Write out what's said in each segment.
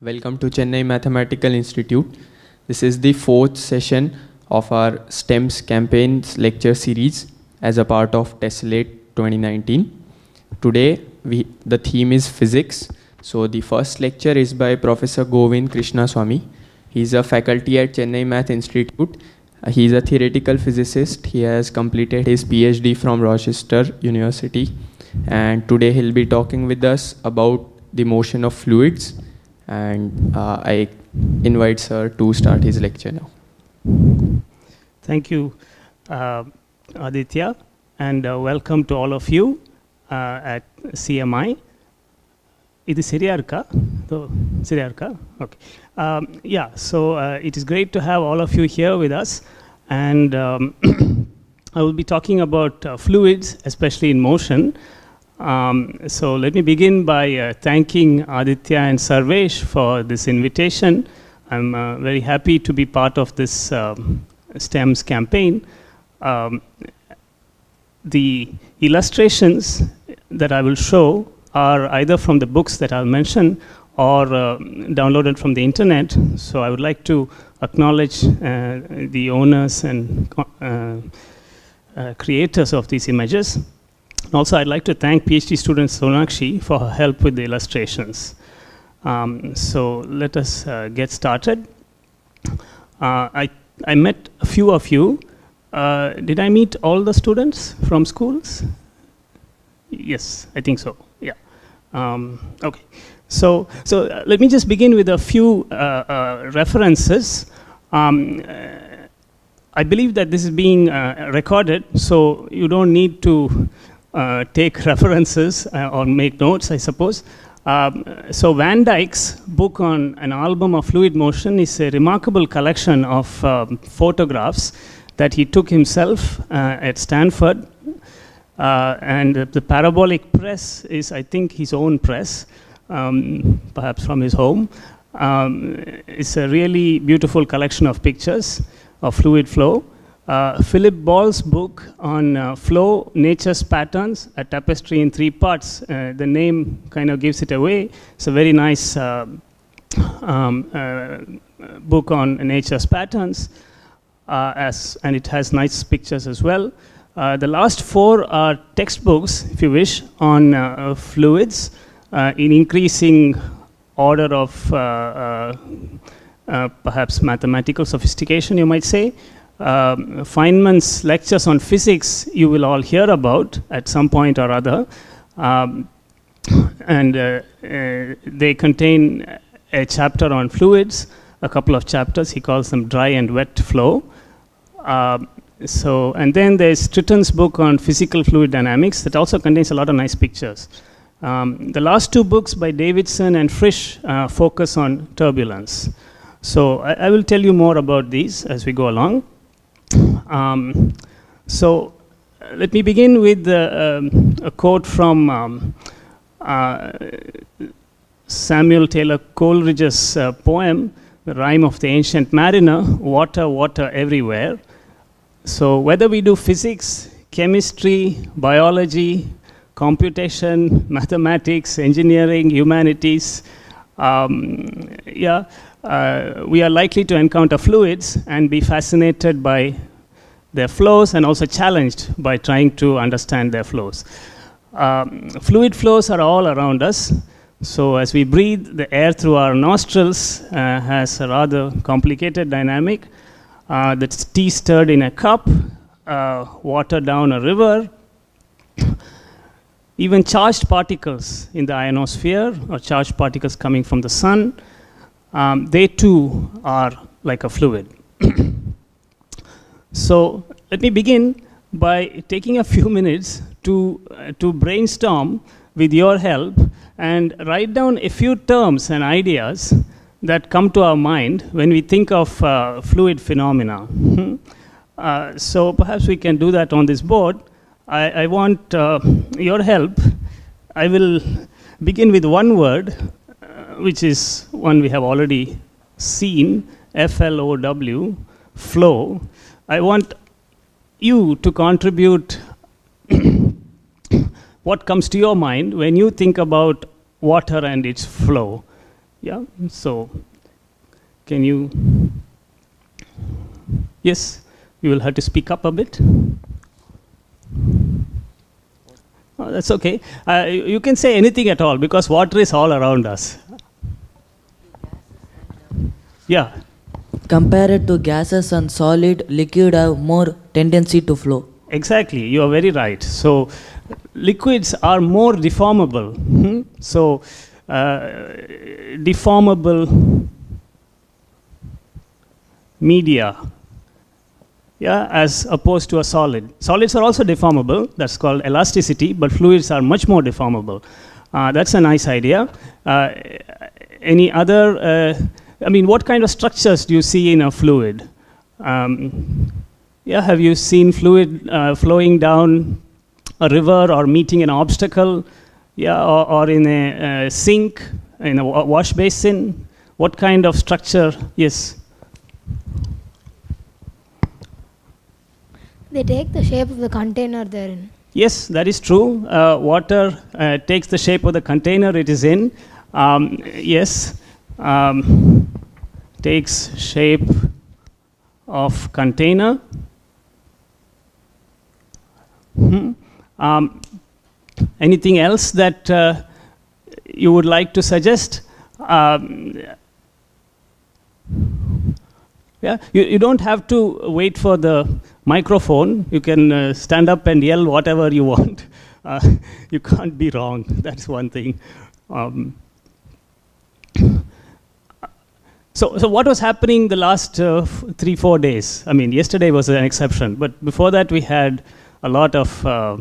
Welcome to Chennai Mathematical Institute. This is the fourth session of our STEMS campaigns lecture series as a part of Tessellate 2019. Today, we, the theme is physics. So the first lecture is by Professor Govind Krishnaswami. He's a faculty at Chennai Math Institute. Uh, He's a theoretical physicist. He has completed his PhD from Rochester University. And today he'll be talking with us about the motion of fluids And uh, I invite sir to start his lecture now. Thank you, uh, Aditya, and uh, welcome to all of you uh, at CMI. இது சரியா இருக்கா So, சரியா இருக்கா okay um, yeah so uh, it is great to have all of you here with us and um, I will be talking about uh, um, so let me begin by uh, thanking Aditya and Sarvesh for this invitation I'm uh, very happy to be part of this um, STEMS campaign um, the illustrations that I will show are either from the books that I'll mention or uh, downloaded from the internet. So I would like to acknowledge uh, the owners and uh, uh, creators of these images. Also, I'd like to thank PhD student Sonakshi for her help with the illustrations. Um, so let us uh, get started. Uh, I, I met a few of you. Uh, did I meet all the students from schools? Yes, I think so. Yeah. Um, okay. So, so uh, let me just begin with a few uh, uh, references. Um, I believe that this is being recorded, so you don't need to uh, take references uh, or make notes, I suppose. Um, so Van Dyke's book on an album of fluid motion is a remarkable collection of um, photographs that he took himself uh, at Stanford. Uh, and the, the parabolic press is, I think, his own press, um, perhaps from his home. Um, it's a really beautiful collection of pictures of fluid flow. Uh, Philip Ball's book on uh, flow, nature's patterns, a tapestry in three parts. Uh, the name kind of gives it away. It's a very nice uh, um, uh, book on nature's patterns, as, and it has nice pictures as well. The last four are textbooks, if you wish, on fluids in increasing order of perhaps mathematical sophistication, you might say. Um, Feynman's lectures on physics you will all hear about at some point or other. Um, and uh, uh, they contain a chapter on fluids, a couple of chapters. He calls them dry and wet flow. Um, so, and then there's Tritton's book on physical fluid dynamics that also contains a lot of nice pictures. Um, the last two books by Davidson and Frisch uh, focus on turbulence. So, I, I will tell you more about these as we go along. Um, so, let me begin with uh, um, a quote from um, uh, Samuel Taylor Coleridge's uh, poem, The Rime of the Ancient Mariner Water, water everywhere. So, whether we do physics, chemistry, biology, computation, mathematics, engineering, humanities, um, yeah, uh, we are likely to encounter fluids and be fascinated by their flows and also challenged by trying to understand their flows. Um, fluid flows are all around us. So, as we breathe, the air through our nostrils uh, has a rather complicated dynamic. Uh, that's tea stirred in a cup, uh, water down a river, even charged particles in the ionosphere or charged particles coming from the sun, um, they too are like a fluid. so let me begin by taking a few minutes to, uh, to brainstorm with your help and write down a few terms and ideas that come to our mind when we think of uh, fluid phenomena. Hmm? Uh, so perhaps we can do that on this board. I, I want uh, your help. I will begin with one word, which is one we have already seen F L O W, flow. I want you to contribute what comes to your mind when you think about water and its flow. Yeah, so can you? Yes, you will have to speak up a bit. Oh, that's okay. Uh, you can say anything at all because water is all around us. Yeah, Compared to gases and solid, liquid have more tendency to flow. exactly. You are very right. So, liquids are more deformable. Hmm? So, uh, deformable media, yeah, as opposed to a solid. Solids are also deformable. That's called elasticity, but fluids are much more deformable. Uh, that's a nice idea. Uh, any other? I mean, what kind of structures do you see in a fluid? Um, yeah, have you seen fluid uh, flowing down a river or meeting an obstacle? Yeah, or, or in a uh, sink, in a wash basin? What kind of structure? Yes. They take the shape of the container they're in. Yes, that is true. Uh, water uh, takes the shape of the container it is in. Um, yes, um, takes shape of container. Hmm. Um, anything else that uh, you would like to suggest? Um, yeah, you, you don't have to wait for the microphone. You can uh, stand up and yell whatever you want. Uh, you can't be wrong. That's one thing. Um, so, so what was happening the last uh, three, four days? I mean, yesterday was an exception, but before that we had a lot of uh,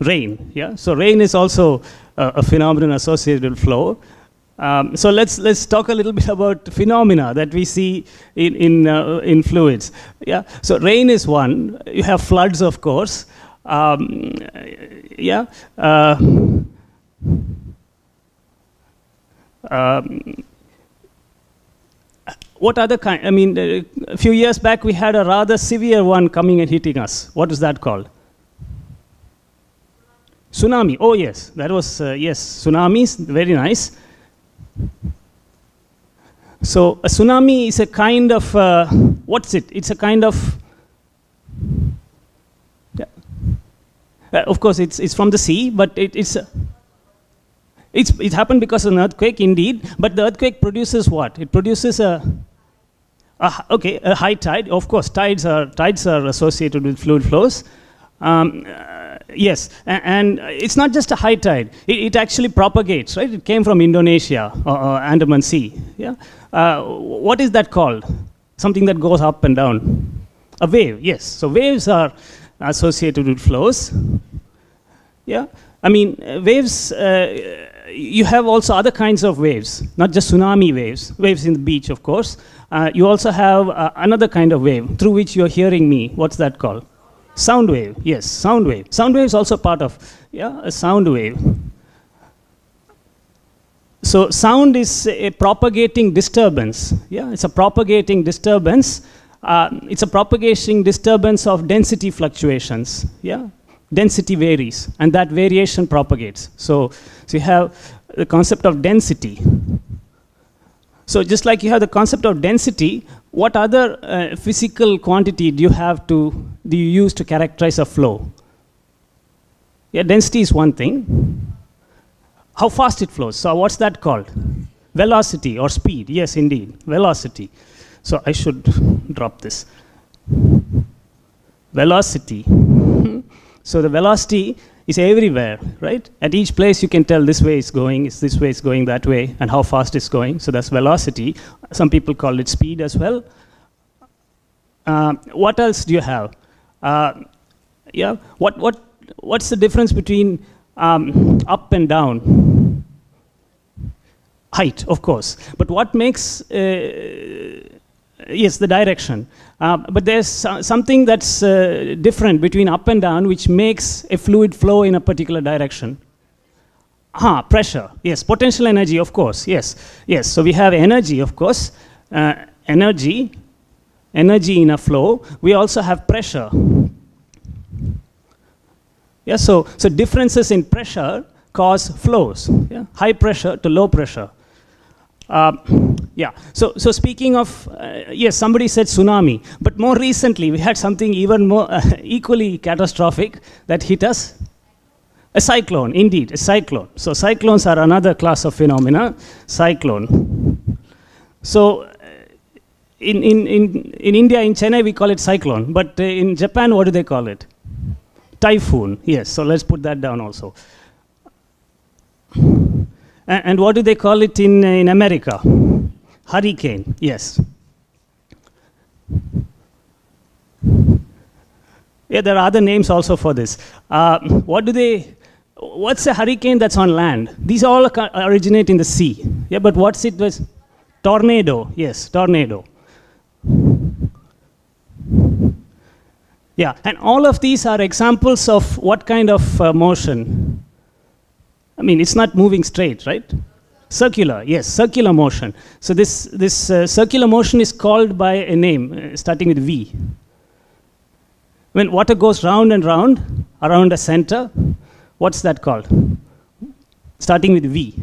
rain. Yeah, so rain is also uh, a phenomenon associated with flow. Um, so let's let's talk a little bit about phenomena that we see in in uh, in fluids. Yeah. So rain is one. You have floods, of course. Um, yeah. Uh, um, what other kind? I mean, uh, a few years back we had a rather severe one coming and hitting us. What is that called? Tsunami. Oh yes, that was uh, yes tsunamis. Very nice. So a tsunami is a kind of uh, what's it? It's a kind of yeah. Uh, of course, it's it's from the sea, but it, it's a, it's it happened because of an earthquake, indeed. But the earthquake produces what? It produces a, okay a high tide. Of course, tides are tides are associated with fluid flows. Um, uh, yes, a- and it's not just a high tide. It, it actually propagates, right? It came from Indonesia or Andaman Sea. Yeah. Uh, what is that called? Something that goes up and down. A wave. Yes. So waves are associated with flows. Yeah. I mean, uh, waves. Uh, you have also other kinds of waves, not just tsunami waves. Waves in the beach, of course. Uh, you also have uh, another kind of wave through which you are hearing me. What's that called? Sound wave, yes, sound wave. Sound wave is also part of, yeah, a sound wave. So sound is a propagating disturbance. Yeah, it's a propagating disturbance. Uh, it's a propagating disturbance of density fluctuations. Yeah, density varies, and that variation propagates. So, so you have the concept of density. So just like you have the concept of density, what other uh, physical quantity do you have to do you use to characterize a flow? Yeah, density is one thing. How fast it flows. So what's that called? Velocity or speed. Yes, indeed, velocity. So I should drop this. Velocity. so the velocity is everywhere, right? At each place you can tell this way is going, is this way is going that way, and how fast it's going. So that's velocity. Some people call it speed as well. Uh, what else do you have? Uh, yeah, what, what, what's the difference between um, up and down? Height, of course. But what makes, uh, yes, the direction. Uh, but there's so- something that's uh, different between up and down, which makes a fluid flow in a particular direction. Ah, pressure. Yes, potential energy, of course. Yes, yes. So we have energy, of course. Uh, energy, energy in a flow. We also have pressure. Yeah, so, so differences in pressure cause flows, yeah? high pressure to low pressure. Uh, yeah, so, so speaking of, uh, yes, somebody said tsunami, but more recently we had something even more uh, equally catastrophic that hit us. A cyclone, indeed, a cyclone. So cyclones are another class of phenomena, cyclone. So uh, in, in, in, in India, in Chennai, we call it cyclone, but uh, in Japan, what do they call it? Typhoon, yes, so let's put that down also. And, and what do they call it in, uh, in America? Hurricane, yes. Yeah, there are other names also for this. Uh, what do they, what's a hurricane that's on land? These all originate in the sea. Yeah, but what's it was? Tornado, yes, tornado. Yeah, and all of these are examples of what kind of uh, motion? I mean, it's not moving straight, right? Circular, yes, circular motion. So this, this uh, circular motion is called by a name uh, starting with V. When water goes round and round around a center, what's that called? Starting with V.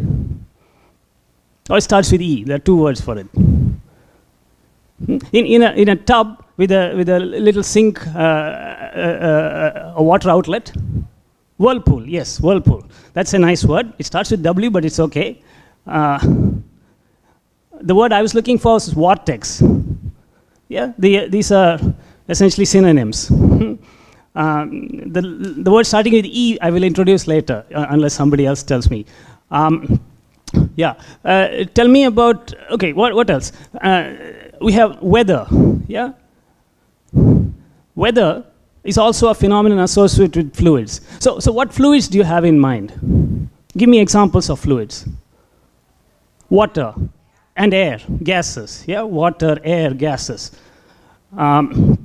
Or it starts with E. There are two words for it. In, in, a, in a tub with a, with a little sink, uh, uh, uh, a water outlet, whirlpool, yes, whirlpool. That's a nice word. It starts with W, but it's okay. Uh, the word I was looking for was vortex. Yeah, the, these are essentially synonyms. um, the, the word starting with E I will introduce later, uh, unless somebody else tells me. Um, yeah, uh, tell me about, okay, what, what else? Uh, we have weather, yeah? Weather is also a phenomenon associated with fluids. So, so what fluids do you have in mind? Give me examples of fluids. Water and air, gases, yeah? Water, air, gases. Um,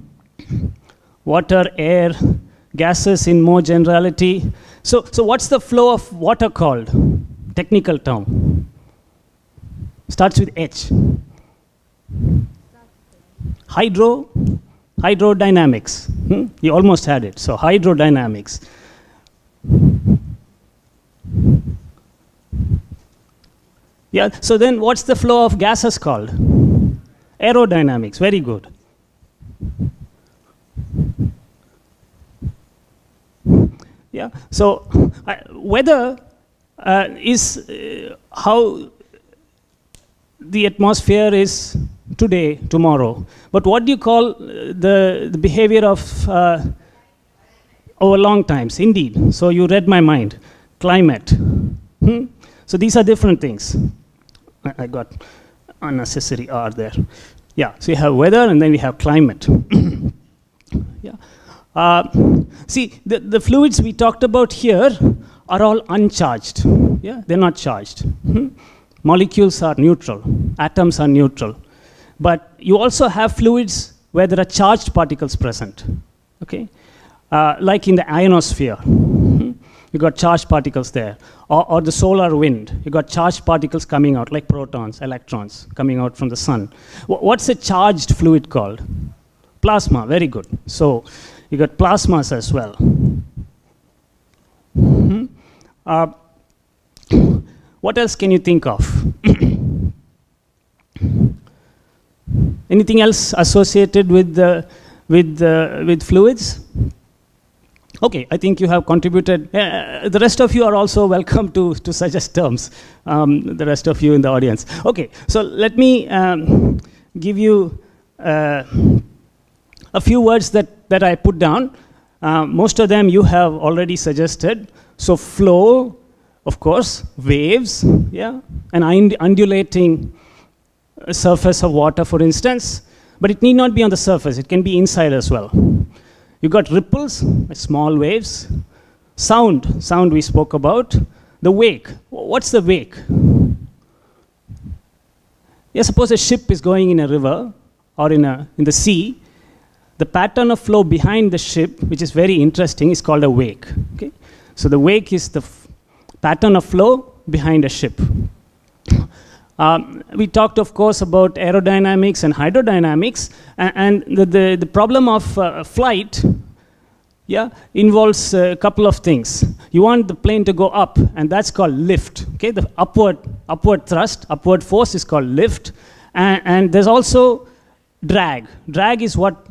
water, air, gases in more generality. So, so what's the flow of water called? Technical term. Starts with H. Hydro, hydrodynamics. Hmm? You almost had it. So hydrodynamics. Yeah, so then what's the flow of gases called? Aerodynamics, very good. Yeah, so uh, weather uh, is uh, how the atmosphere is today, tomorrow. But what do you call uh, the, the behavior of uh, over long times? Indeed. So you read my mind. Climate. Hmm? So these are different things. I, I got unnecessary R there. Yeah, so you have weather and then we have climate. yeah. Uh, see, the, the fluids we talked about here are all uncharged. Yeah, they're not charged. Hmm? Molecules are neutral, atoms are neutral. But you also have fluids where there are charged particles present. Okay, uh, like in the ionosphere, hmm? you got charged particles there, or, or the solar wind, you got charged particles coming out, like protons, electrons coming out from the sun. Wh- what's a charged fluid called? Plasma. Very good. So you got plasmas as well. Mhm. Uh, what else can you think of? Anything else associated with the, with the, with fluids? Okay, I think you have contributed. Uh, the rest of you are also welcome to, to suggest terms. Um, the rest of you in the audience. Okay, so let me um, give you uh, a few words that, that I put down. Uh, most of them you have already suggested. So flow, of course, waves, yeah, and und- undulating uh, surface of water, for instance. But it need not be on the surface; it can be inside as well. You got ripples, small waves. Sound, sound we spoke about. The wake. What's the wake? Yeah, suppose a ship is going in a river or in, a, in the sea. The pattern of flow behind the ship, which is very interesting, is called a wake. Okay? So the wake is the pattern of flow behind a ship. Um, we talked, of course, about aerodynamics and hydrodynamics, and, the, the, the problem of uh, flight yeah, involves a couple of things. You want the plane to go up, and that's called lift. Okay, the upward upward thrust, upward force is called lift, and, and there's also drag. Drag is what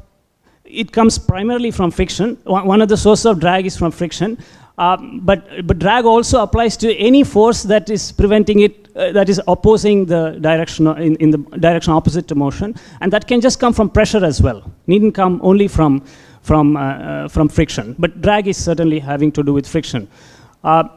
it comes primarily from friction. One one of the sources of drag is from friction. Um, but, but drag also applies to any force that is preventing it, uh, that is opposing the direction, in, in the direction opposite to motion. And that can just come from pressure as well. Needn't come only from, from, uh, uh, from friction. But drag is certainly having to do with friction. Uh,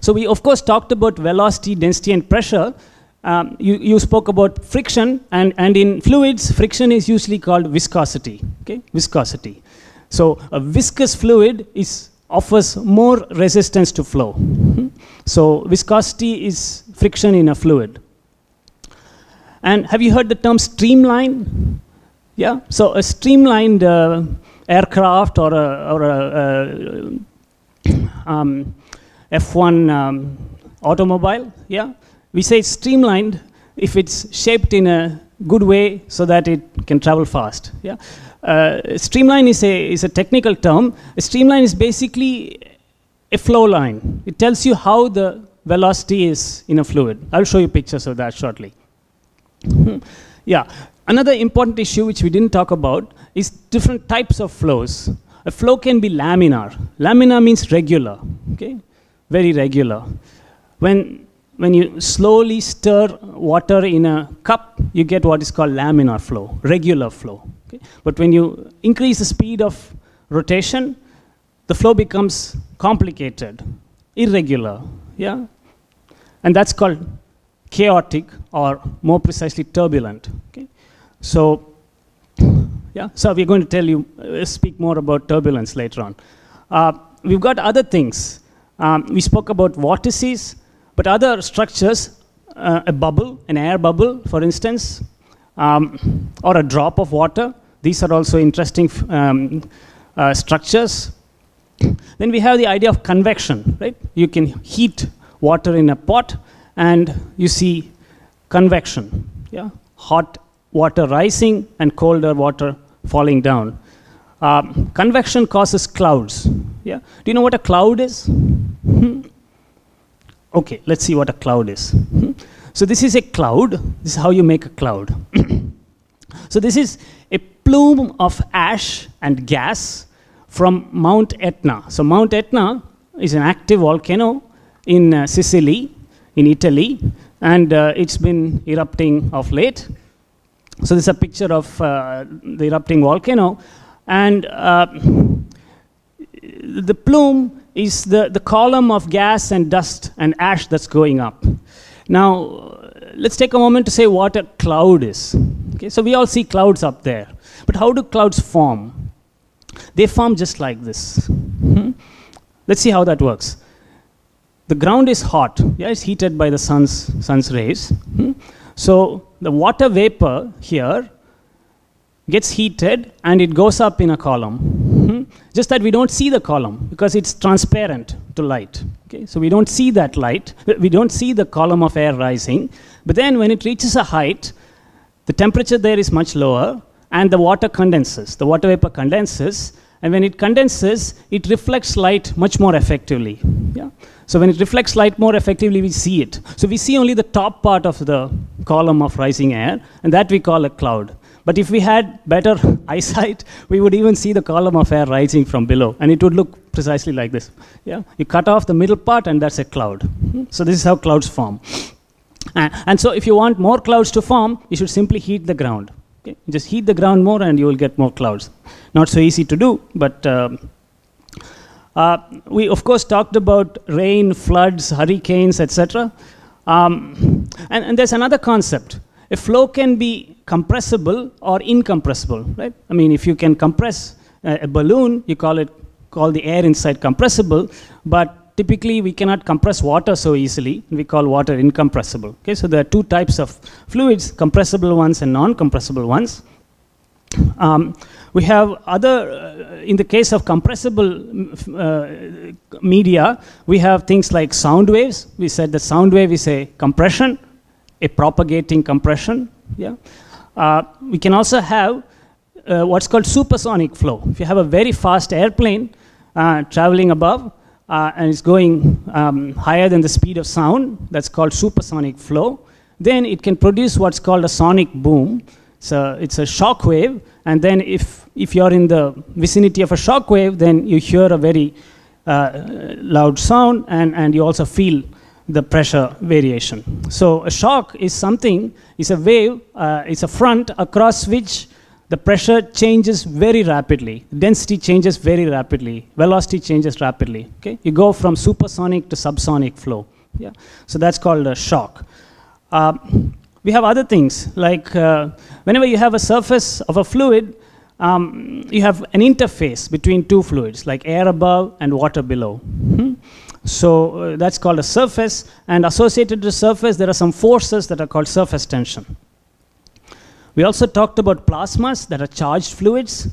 so we, of course, talked about velocity, density, and pressure. Um, you, you spoke about friction, and, and in fluids, friction is usually called viscosity. Okay, viscosity. So a viscous fluid is offers more resistance to flow. Hmm? So viscosity is friction in a fluid. And have you heard the term streamline? Yeah. So a streamlined uh, aircraft or a, or a, uh, um, F1 um, automobile, yeah, we say streamlined if it's shaped in a good way so that it can travel fast. Yeah, uh, streamline is a is a technical term. A streamline is basically a flow line. It tells you how the velocity is in a fluid. I'll show you pictures of that shortly. Yeah, another important issue which we didn't talk about is different types of flows. A flow can be laminar. Laminar means regular. Okay, very regular. When when you slowly stir water in a cup, you get what is called laminar flow, regular flow. Okay? But when you increase the speed of rotation, the flow becomes complicated, irregular. Yeah? And that's called chaotic or more precisely turbulent. Okay? So, yeah, so we're going to tell you, uh, speak more about turbulence later on. Uh, we've got other things. Um, we spoke about vortices, but other structures, uh, a bubble, an air bubble, for instance, um, or a drop of water, these are also interesting um, uh, structures. Then we have the idea of convection, right? You can heat water in a pot and you see convection, yeah? Hot water rising and colder water falling down. Um, convection causes clouds, yeah? Do you know what a cloud is? Hmm? Okay, let's see what a cloud is. Hmm? So this is a cloud. This is how you make a cloud. so this is a plume of ash and gas from Mount Etna. So Mount Etna is an active volcano in uh, Sicily, in Italy, and uh, it's been erupting of late. So this is a picture of uh, the erupting volcano, and uh, the plume is the, the column of gas and dust and ash that's going up. Now, let's take a moment to say what a cloud is. Okay, so we all see clouds up there. But how do clouds form? They form just like this. Hmm? Let's see how that works. The ground is hot, yeah, it's heated by the sun's, sun's rays. Hmm? So the water vapor here gets heated and it goes up in a column. Hmm? Just that we don't see the column because it's transparent to light. Okay? So we don't see that light. We don't see the column of air rising. But then when it reaches a height, the temperature there is much lower and the water condenses. The water vapor condenses. And when it condenses, it reflects light much more effectively. Yeah? So when it reflects light more effectively, we see it. So we see only the top part of the column of rising air, and that we call a cloud. But if we had better eyesight, we would even see the column of air rising from below, and it would look precisely like this. Yeah? You cut off the middle part, and that's a cloud. So this is how clouds form. Uh, and so if you want more clouds to form, you should simply heat the ground. Okay? Just heat the ground more, and you will get more clouds. Not so easy to do, but um, uh, we, of course, talked about rain, floods, hurricanes, etc. Um, and, and there's another concept. A flow can be compressible or incompressible, right? I mean, if you can compress a, a balloon, you call it call the air inside compressible, but typically we cannot compress water so easily. We call water incompressible. Okay, so there are two types of fluids: compressible ones and non-compressible ones. Um, we have other, uh, in the case of compressible uh, media, we have things like sound waves. We said that sound wave is a compression, a propagating compression. Yeah. Uh, we can also have uh, what's called supersonic flow. If you have a very fast airplane uh, traveling above uh, and it's going um, higher than the speed of sound, that's called supersonic flow, then it can produce what's called a sonic boom. So it's a shock wave, and then if, if you're in the vicinity of a shock wave, then you hear a very uh, loud sound and, and you also feel the pressure variation. So a shock is something, is a wave, uh, it's a front across which the pressure changes very rapidly, density changes very rapidly, velocity changes rapidly. Okay, you go from supersonic to subsonic flow. Yeah, so that's called a shock. Uh, we have other things like uh, whenever you have a surface of a fluid, um, you have an interface between two fluids, like air above and water below. Hmm? So uh, that's called a surface, and associated to surface, there are some forces that are called surface tension. We also talked about plasmas that are charged fluids.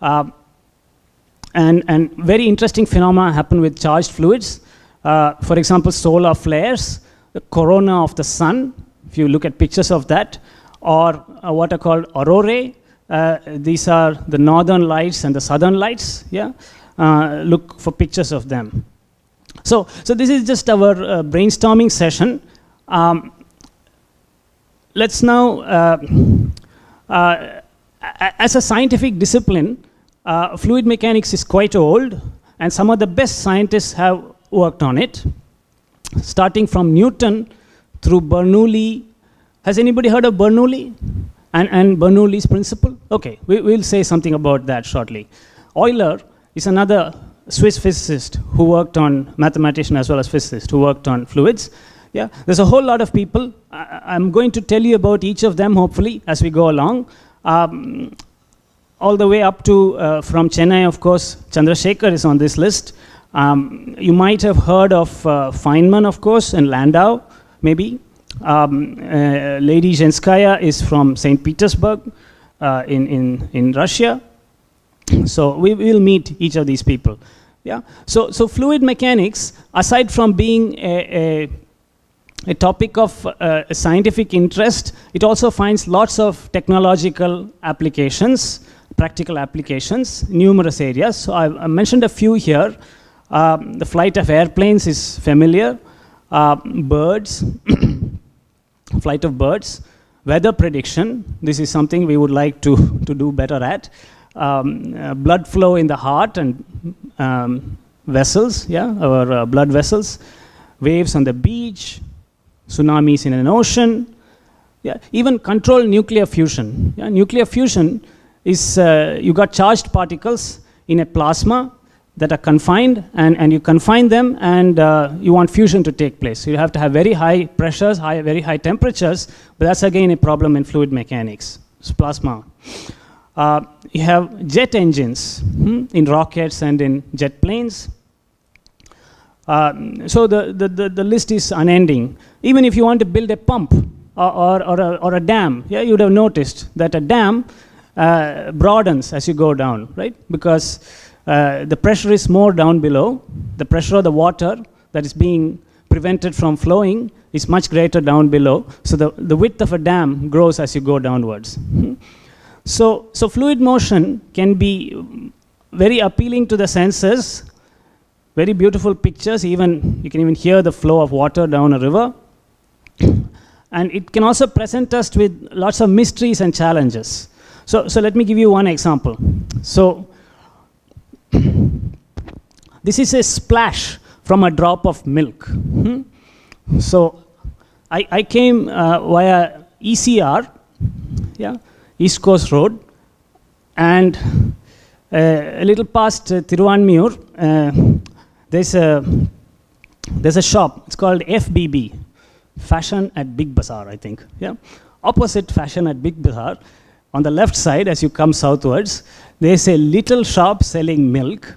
Uh, and, and very interesting phenomena happen with charged fluids. Uh, for example, solar flares, the corona of the sun, if you look at pictures of that, or uh, what are called aurorae. Uh, these are the northern lights and the southern lights. Yeah, uh, look for pictures of them. So, so this is just our uh, brainstorming session. Um, let's now, uh, uh, as a scientific discipline, uh, fluid mechanics is quite old, and some of the best scientists have worked on it, starting from Newton through Bernoulli. Has anybody heard of Bernoulli? And, and Bernoulli's principle? Okay, we, we'll say something about that shortly. Euler is another Swiss physicist who worked on mathematician as well as physicist who worked on fluids. Yeah, there's a whole lot of people. I, am going to tell you about each of them hopefully as we go along. Um, all the way up to uh, from Chennai, of course, Chandrasekhar is on this list. Um, you might have heard of uh, Feynman, of course, and Landau, maybe. Um, uh, Ladyzhenskaya is from St. Petersburg uh, in, in, in Russia. So we will meet each of these people. Yeah. So, so fluid mechanics, aside from being a, a, a topic of uh, scientific interest, it also finds lots of technological applications, practical applications, numerous areas. So I, I mentioned a few here. Um, the flight of airplanes is familiar. Uh, birds, flight of birds, weather prediction. This is something we would like to, to do better at um, uh, blood flow in the heart and um, vessels, yeah, our uh, blood vessels, waves on the beach, tsunamis in an ocean, yeah, even control nuclear fusion. Yeah, nuclear fusion is uh, you got charged particles in a plasma that are confined, and, and you confine them, and uh, you want fusion to take place. So you have to have very high pressures, high, very high temperatures, but that's again a problem in fluid mechanics. It's plasma. Uh, you have jet engines hmm, in rockets and in jet planes. Uh, so the, the, the, the, list is unending. Even if you want to build a pump or, or, or, a, or a dam, yeah, you would have noticed that a dam uh, broadens as you go down, right? Because uh, the pressure is more down below. The pressure of the water that is being prevented from flowing is much greater down below. So the, the width of a dam grows as you go downwards. Hmm. So, so fluid motion can be very appealing to the senses, very beautiful pictures, even you can even hear the flow of water down a river. And it can also present us with lots of mysteries and challenges. So, so let me give you one example. So this is a splash from a drop of milk. Hmm? So I, I came uh, via ECR, yeah, East Coast Road, and uh, a little past uh, uh, there's a there's a shop. It's called FBB, Fashion at Big Bazaar, I think. Yeah, opposite Fashion at Big Bazaar, on the left side as you come southwards, there's a little shop selling milk,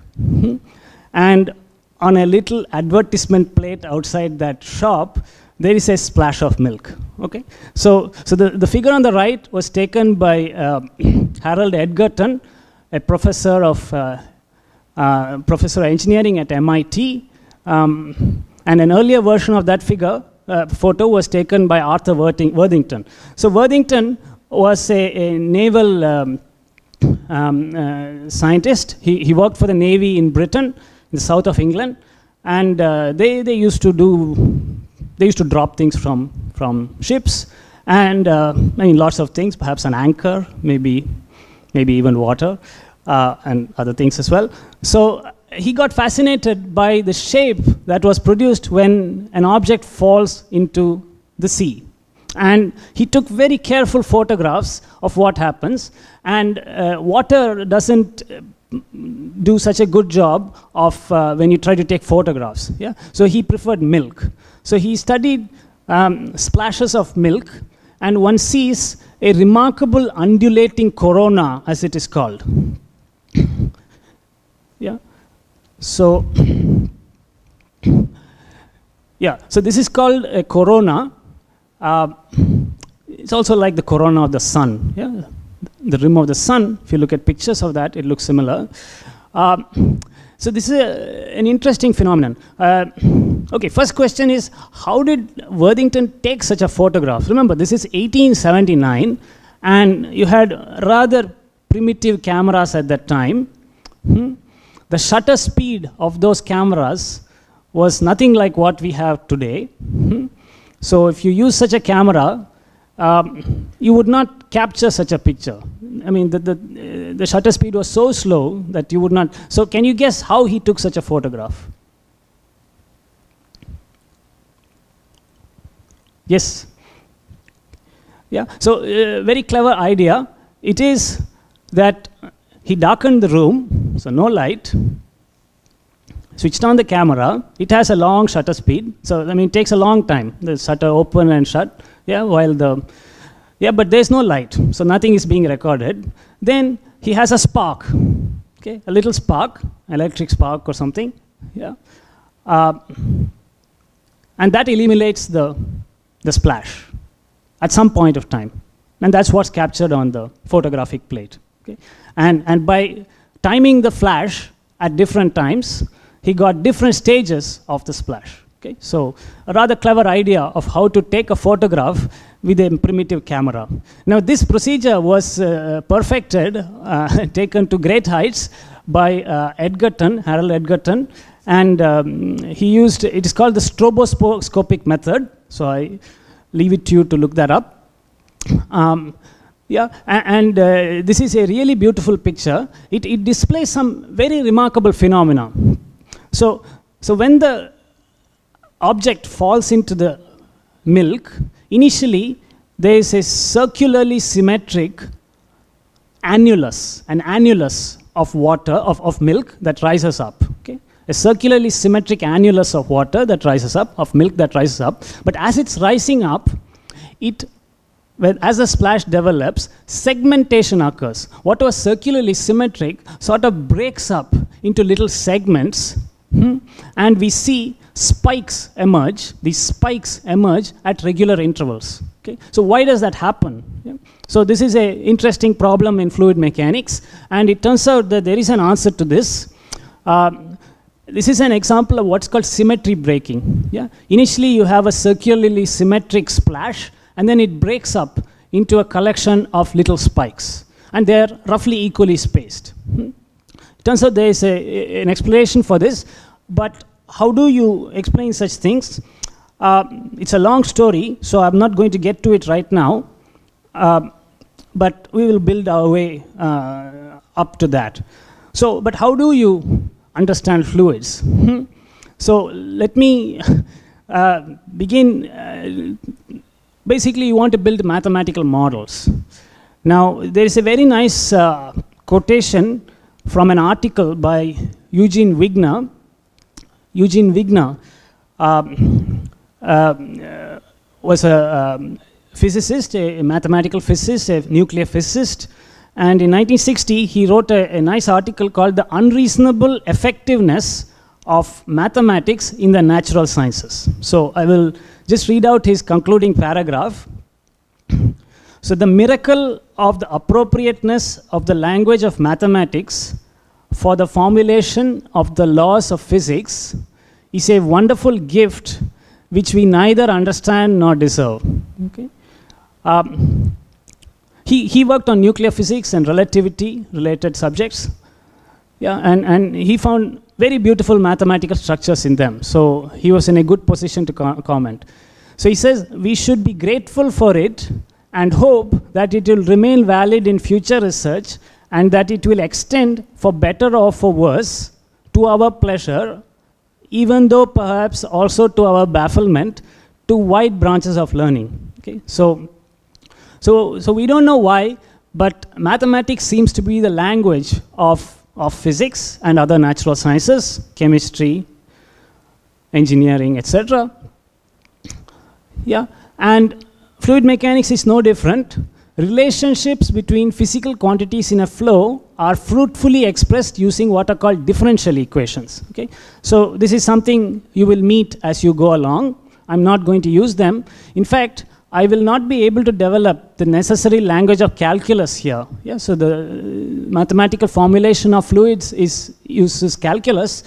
and on a little advertisement plate outside that shop, there is a splash of milk. Okay, so so the, the figure on the right was taken by uh, Harold Edgerton, a professor of uh, uh, professor of engineering at MIT, um, and an earlier version of that figure uh, photo was taken by Arthur Worthington. So Worthington was a, a naval um, um, uh, scientist. He, he worked for the Navy in Britain, in the south of England, and uh, they, they used to do, they used to drop things from, from ships, and uh, I mean, lots of things, perhaps an anchor, maybe, maybe even water, and other things as well. So he got fascinated by the shape that was produced when an object falls into the sea. And he took very careful photographs of what happens. And uh, water doesn't uh, do such a good job of uh, when you try to take photographs. Yeah? So he preferred milk. So he studied um, splashes of milk, and one sees a remarkable undulating corona, as it is called. So, yeah, so this is called a corona. Uh, it's also like the corona of the sun. Yeah, the rim of the sun. If you look at pictures of that, it looks similar. Um, so this is a, an interesting phenomenon. Uh, okay, first question is how did Worthington take such a photograph? Remember, this is 1879, and you had rather primitive cameras at that time. Hmm? The shutter speed of those cameras was nothing like what we have today. Hmm? So if you use such a camera, um, you would not capture such a picture. I mean, the, the, uh, the shutter speed was so slow that you would not. So can you guess how he took such a photograph? Yes. Yeah. So uh, very clever idea. It is that he darkened the room, so no light, switched on the camera. It has a long shutter speed, so I mean, it takes a long time. The shutter open and shut, yeah, while the, yeah, but there's no light, so nothing is being recorded. Then he has a spark, okay, a little spark, electric spark or something, yeah, uh, and that eliminates the, the splash at some point of time. And that's what's captured on the photographic plate. Okay? And, and by timing the flash at different times, he got different stages of the splash. Okay? So a rather clever idea of how to take a photograph with a primitive camera. Now this procedure was uh, perfected, uh, taken to great heights by uh, Edgerton, Harold Edgerton, and um, he used, it is called the stroboscopic method. So I leave it to you to look that up. Um, yeah, and, uh, this is a really beautiful picture. It, it displays some very remarkable phenomena. So, so when the object falls into the milk, initially there is a circularly symmetric annulus, an annulus of water, of, of milk that rises up. Okay? A circularly symmetric annulus of water that rises up, of milk that rises up. But as it's rising up, it when, as the splash develops, segmentation occurs. What was circularly symmetric sort of breaks up into little segments, hmm, and we see spikes emerge. These spikes emerge at regular intervals. Okay? So why does that happen? Yeah. So this is an interesting problem in fluid mechanics, and it turns out that there is an answer to this. Um, this is an example of what's called symmetry breaking. Yeah? Initially, you have a circularly symmetric splash, and then it breaks up into a collection of little spikes. And they're roughly equally spaced. Hmm? Turns out there is a, an explanation for this, but how do you explain such things? Uh, it's a long story, so I'm not going to get to it right now, uh, but we will build our way uh, up to that. So, but how do you understand fluids? Hmm? So let me uh, begin uh, basically you want to build mathematical models. Now, there is a very nice uh, quotation from an article by Eugene Wigner. Eugene Wigner um, uh, was a um, physicist, a mathematical physicist, a nuclear physicist, and in 1960 he wrote a, a nice article called The Unreasonable Effectiveness of Mathematics in the Natural Sciences. So I will just read out his concluding paragraph. so, the miracle of the appropriateness of the language of mathematics for the formulation of the laws of physics is a wonderful gift which we neither understand nor deserve. Okay? Um, he, he worked on nuclear physics and relativity related subjects. Yeah, and, and he found very beautiful mathematical structures in them. So he was in a good position to co- comment. So he says we should be grateful for it and hope that it will remain valid in future research and that it will extend for better or for worse to our pleasure, even though perhaps also to our bafflement, to wide branches of learning. Okay? So, so, so we don't know why, but mathematics seems to be the language of, of physics and other natural sciences, chemistry, engineering, etc. Yeah, and fluid mechanics is no different. Relationships between physical quantities in a flow are fruitfully expressed using what are called differential equations. Okay? So this is something you will meet as you go along. I'm not going to use them. In fact, I will not be able to develop the necessary language of calculus here. Yeah, so the uh, mathematical formulation of fluids is uses calculus.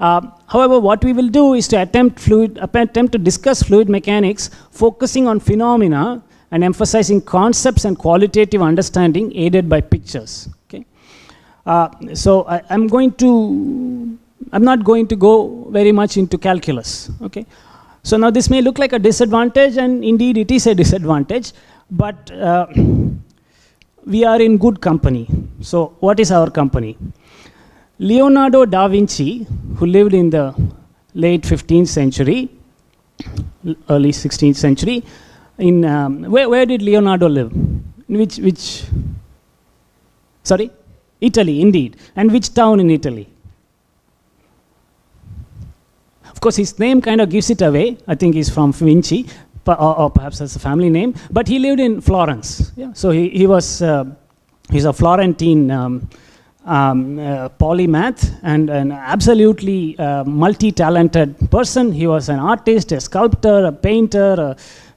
Uh, however, what we will do is to attempt fluid attempt to discuss fluid mechanics, focusing on phenomena and emphasizing concepts and qualitative understanding aided by pictures. Okay. Uh, so I, am going to I'm not going to go very much into calculus. Okay. So now this may look like a disadvantage, and indeed it is a disadvantage, but uh, we are in good company. So what is our company? Leonardo da Vinci, who lived in the late 15th century, early 16th century, in um, where, where did Leonardo live? In which which? Sorry, Italy, indeed. And which town in Italy? Of course, his name kind of gives it away. I think he's from Vinci, or, or perhaps that's a family name. But he lived in Florence. Yeah? So he, he was uh, he's a Florentine um, um, uh, polymath and an absolutely uh, multi-talented person. He was an artist, a sculptor, a painter,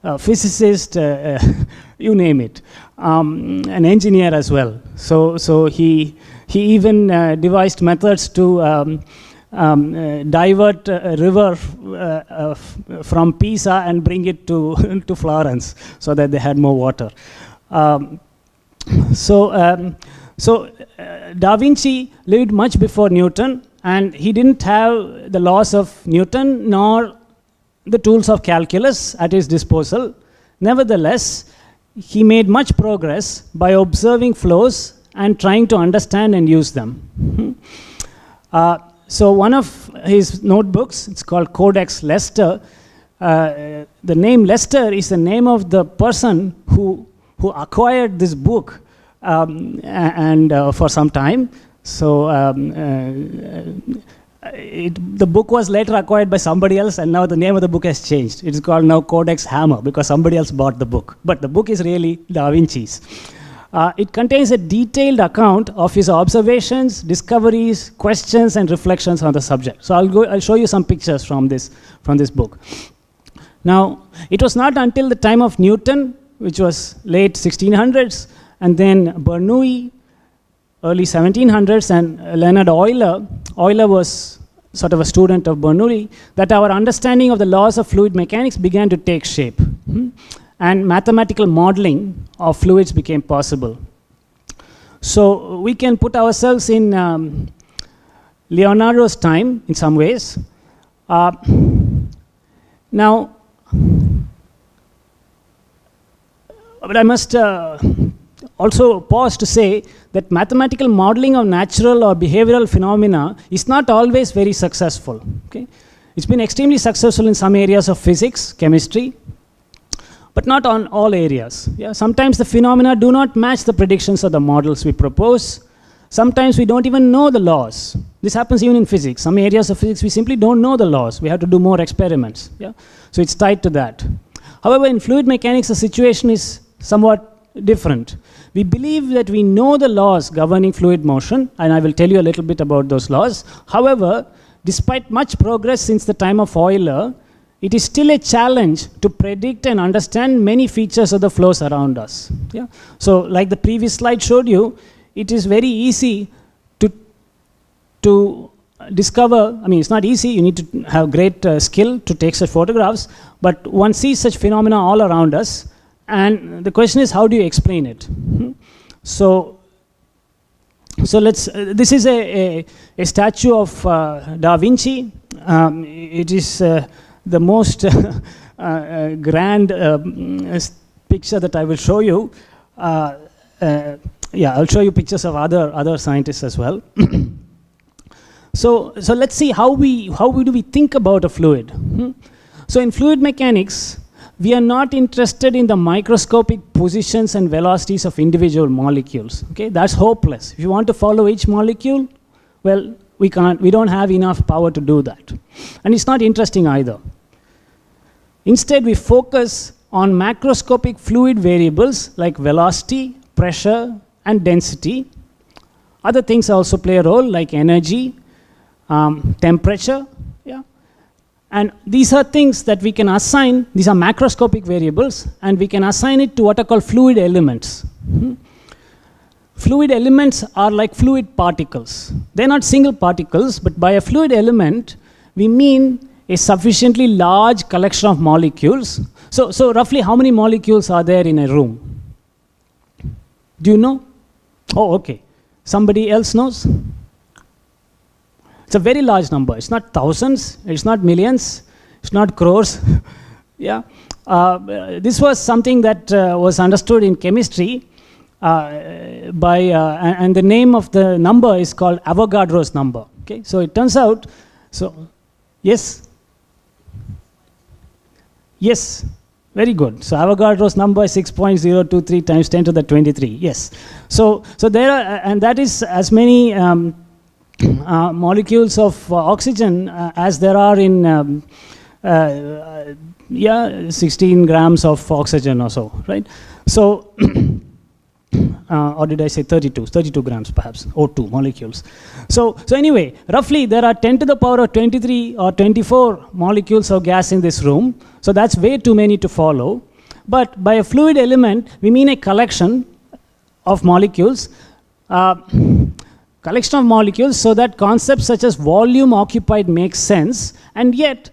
a, a physicist, uh, uh, you name it, um, an engineer as well. So, so he he even uh, devised methods to um, um, uh, divert a river uh, uh, from Pisa and bring it to, to Florence so that they had more water. Um, so, um, so Da Vinci lived much before Newton, and he didn't have the laws of Newton nor the tools of calculus at his disposal. Nevertheless, he made much progress by observing flows and trying to understand and use them. uh, so one of his notebooks, it's called Codex Leicester. Uh, the name Leicester is the name of the person who, who acquired this book um, and uh, for some time. So um, uh, it, the book was later acquired by somebody else, and now the name of the book has changed. It's called now Codex Hammer because somebody else bought the book. But the book is really Da Vinci's. Uh, it contains a detailed account of his observations, discoveries, questions, and reflections on the subject. So I'll, go, I'll show you some pictures from this, from this book. Now, it was not until the time of Newton, which was late 1600s, and then Bernoulli, early 1700s, and Leonhard Euler. Euler was sort of a student of Bernoulli, that our understanding of the laws of fluid mechanics began to take shape. Hmm? And mathematical modeling of fluids became possible. So we can put ourselves in um, Leonardo's time in some ways. Uh, now, but I must uh, also pause to say that mathematical modeling of natural or behavioral phenomena is not always very successful. Okay? It's been extremely successful in some areas of physics, chemistry, but not on all areas. Yeah, sometimes the phenomena do not match the predictions of the models we propose. Sometimes we don't even know the laws. This happens even in physics. Some areas of physics we simply don't know the laws. We have to do more experiments. Yeah? So it's tied to that. However, in fluid mechanics, the situation is somewhat different. We believe that we know the laws governing fluid motion, and I will tell you a little bit about those laws. However, despite much progress since the time of Euler, it is still a challenge to predict and understand many features of the flows around us. Yeah? So like the previous slide showed you, it is very easy to, to discover, I mean, it's not easy, you need to have great uh, skill to take such photographs, but one sees such phenomena all around us, and the question is, how do you explain it? Hmm? So, so let's. Uh, this is a, a, a statue of uh, Da Vinci. Um, it is uh, the most uh, uh, grand um, picture that I will show you. Uh, uh, yeah, I'll show you pictures of other other scientists as well. so, so let's see how we how we do we think about a fluid. Hmm? So, in fluid mechanics, we are not interested in the microscopic positions and velocities of individual molecules. Okay, that's hopeless. If you want to follow each molecule, well, we can't. We don't have enough power to do that, and it's not interesting either. Instead, we focus on macroscopic fluid variables like velocity, pressure, and density. Other things also play a role like energy, um, temperature, yeah. And these are things that we can assign, these are macroscopic variables, and we can assign it to what are called fluid elements. Hmm. Fluid elements are like fluid particles. They're not single particles, but by a fluid element, we mean a sufficiently large collection of molecules. So, so roughly how many molecules are there in a room? Do you know? Oh, okay. Somebody else knows? It's a very large number. It's not thousands, it's not millions, it's not crores. yeah. Uh, this was something that uh, was understood in chemistry uh, by, uh, and, and the name of the number is called Avogadro's number. Okay, so it turns out, so yes, yes, very good. So Avogadro's number is 6.023 times 10 to the 23. Yes. So, so there are, and that is as many um, uh, molecules of uh, oxygen uh, as there are in, um, uh, uh, yeah, 16 grams of oxygen or so, right? So, uh, or did I say 32? 32 grams perhaps, O2 molecules. So, so anyway, roughly there are 10 to the power of 23 or 24 molecules of gas in this room. So that's way too many to follow. But by a fluid element, we mean a collection of molecules. Uh, collection of molecules so that concepts such as volume occupied makes sense and yet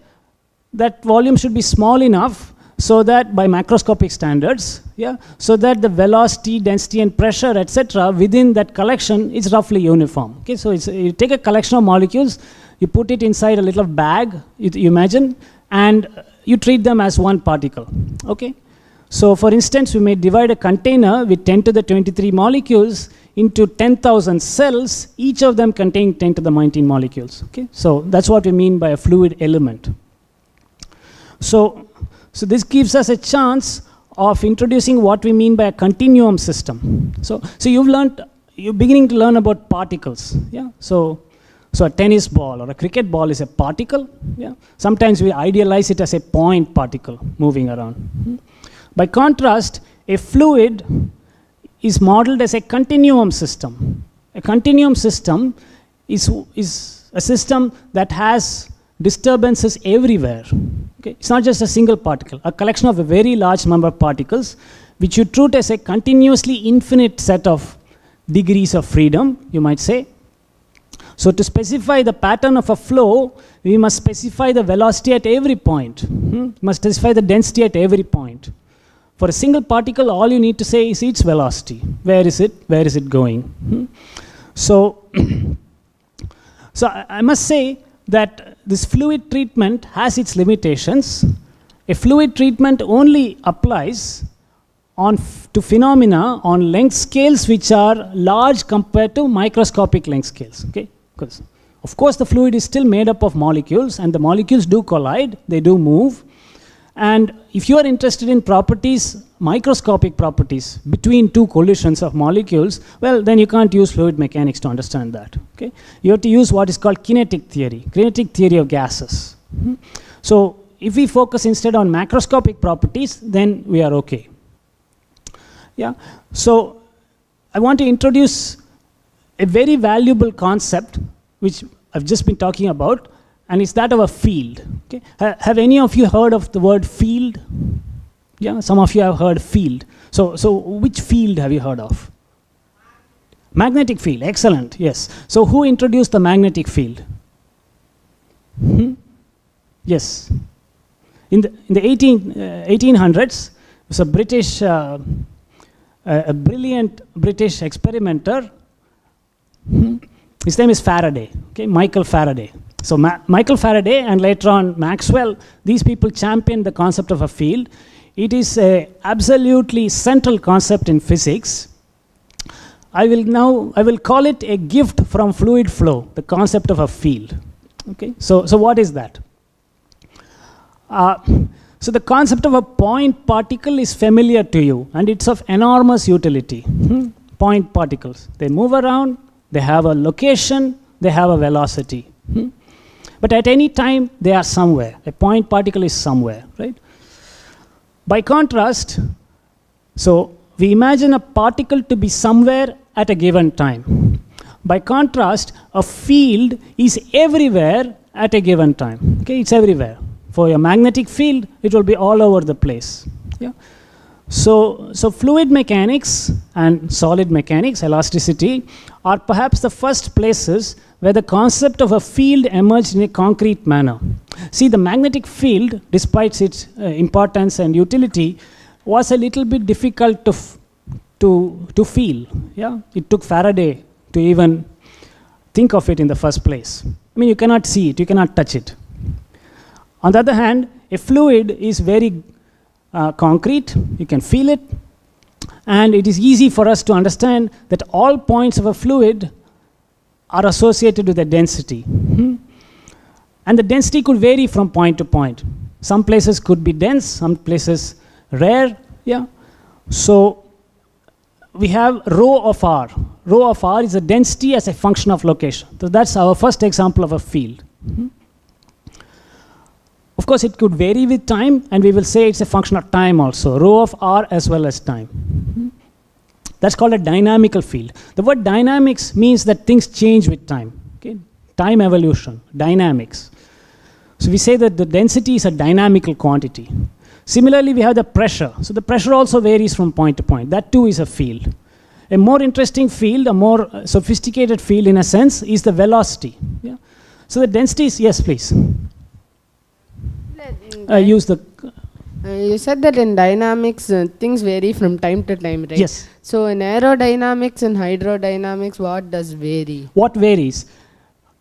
that volume should be small enough so that by macroscopic standards yeah so that the velocity density and pressure etc within that collection is roughly uniform okay so you take a collection of molecules you put it inside a little bag you, you imagine and you treat them as one particle okay so for instance we may divide a container with 10 to the 23 molecules into 10,000 cells, each of them contain 10 to the 19 molecules. Okay, so that's what we mean by a fluid element. So, so this gives us a chance of introducing what we mean by a continuum system. So, so you've learned, you're beginning to learn about particles. Yeah, so. So a tennis ball or a cricket ball is a particle. Yeah. Sometimes we idealize it as a point particle moving around. By contrast, a fluid is modeled as a continuum system. A continuum system is, is a system that has disturbances everywhere. Okay? It's not just a single particle, a collection of a very large number of particles, which you treat as a continuously infinite set of degrees of freedom, you might say. So to specify the pattern of a flow, we must specify the velocity at every point. Hmm? Must specify the density at every point. For a single particle, all you need to say is its velocity. Where is it? Where is it going? Hmm? So, so I, I must say that this fluid treatment has its limitations. A fluid treatment only applies on to phenomena on length scales which are large compared to microscopic length scales. Okay, because of course the fluid is still made up of molecules, and the molecules do collide, they do move, and if you are interested in properties, microscopic properties between two collisions of molecules, well, then you can't use fluid mechanics to understand that. Okay? You have to use what is called kinetic theory, kinetic theory of gases. Hmm? So if we focus instead on macroscopic properties, then we are okay. Yeah. So I want to introduce a very valuable concept which I've just been talking about, and it's that of a field. Okay? Ha have any of you heard of the word field? Yeah, some of you have heard field. So, so which field have you heard of? Magnetic field, excellent, yes. So who introduced the magnetic field? Hmm? Yes. In the, in the 18, uh, 1800s, was a British, uh, a, a brilliant British experimenter. Hmm. His name is Faraday, okay, Michael Faraday. So Ma- Michael Faraday and later on Maxwell, these people championed the concept of a field. It is a absolutely central concept in physics. I will now, I will call it a gift from fluid flow, the concept of a field. Okay, so, so what is that? Uh, so the concept of a point particle is familiar to you and it's of enormous utility. Hmm? Point particles. They move around, they have a location, they have a velocity. Hmm? But at any time, they are somewhere. A point particle is somewhere, right? By contrast, so we imagine a particle to be somewhere at a given time. By contrast, a field is everywhere at a given time. Okay, it's everywhere. For a magnetic field, it will be all over the place. Yeah. So, so fluid mechanics and solid mechanics, elasticity, are perhaps the first places where the concept of a field emerged in a concrete manner. See, the magnetic field, despite its uh, importance and utility, was a little bit difficult to, to, to feel. Yeah? It took Faraday to even think of it in the first place. I mean, you cannot see it, you cannot touch it. On the other hand, a fluid is very uh, concrete, you can feel it, and it is easy for us to understand that all points of a fluid are associated with the density. Hmm? And the density could vary from point to point. Some places could be dense, some places rare. Yeah. So we have rho of r. Rho of r is a density as a function of location. So that's our first example of a field. Hmm? Of course, it could vary with time, and we will say it's a function of time also, rho of r as well as time. That's called a dynamical field. The word dynamics means that things change with time. Okay? Time evolution, dynamics. So we say that the density is a dynamical quantity. Similarly, we have the pressure. So the pressure also varies from point to point. That too is a field. A more interesting field, a more uh, sophisticated field in a sense, is the velocity. Yeah? So the density is, yes, please. Uh, use the, Uh, you said that in dynamics uh, things vary from time to time, right? yes. So in aerodynamics and hydrodynamics, what does vary? What varies?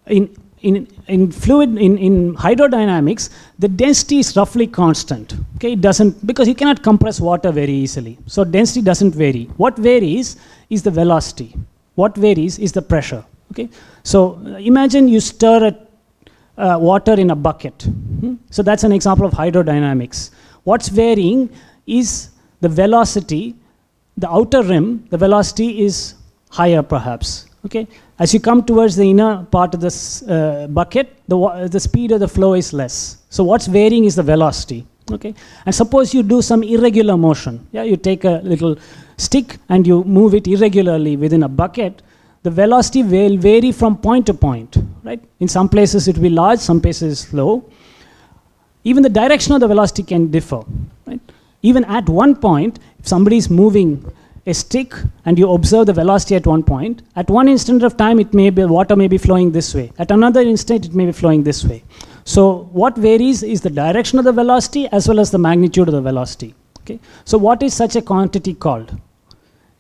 In, in, in fluid, in, in hydrodynamics, the density is roughly constant. Okay, it doesn't, because you cannot compress water very easily. So density doesn't vary. What varies is the velocity. What varies is the pressure. Okay, so imagine you stir a, uh, water in a bucket. Hmm? So that's an example of hydrodynamics. What's varying is the velocity, the outer rim, the velocity is higher perhaps. Okay, as you come towards the inner part of this uh, bucket, the, the speed of the flow is less. So what's varying is the velocity. Okay, and suppose you do some irregular motion. Yeah, you take a little stick and you move it irregularly within a bucket. The velocity will vary from point to point. Right? In some places it will be large, some places low. Even the direction of the velocity can differ. Right? Even at one point, if somebody is moving a stick and you observe the velocity at one point, at one instant of time, it may be water may be flowing this way. At another instant, it may be flowing this way. So what varies is the direction of the velocity as well as the magnitude of the velocity. Okay? So what is such a quantity called?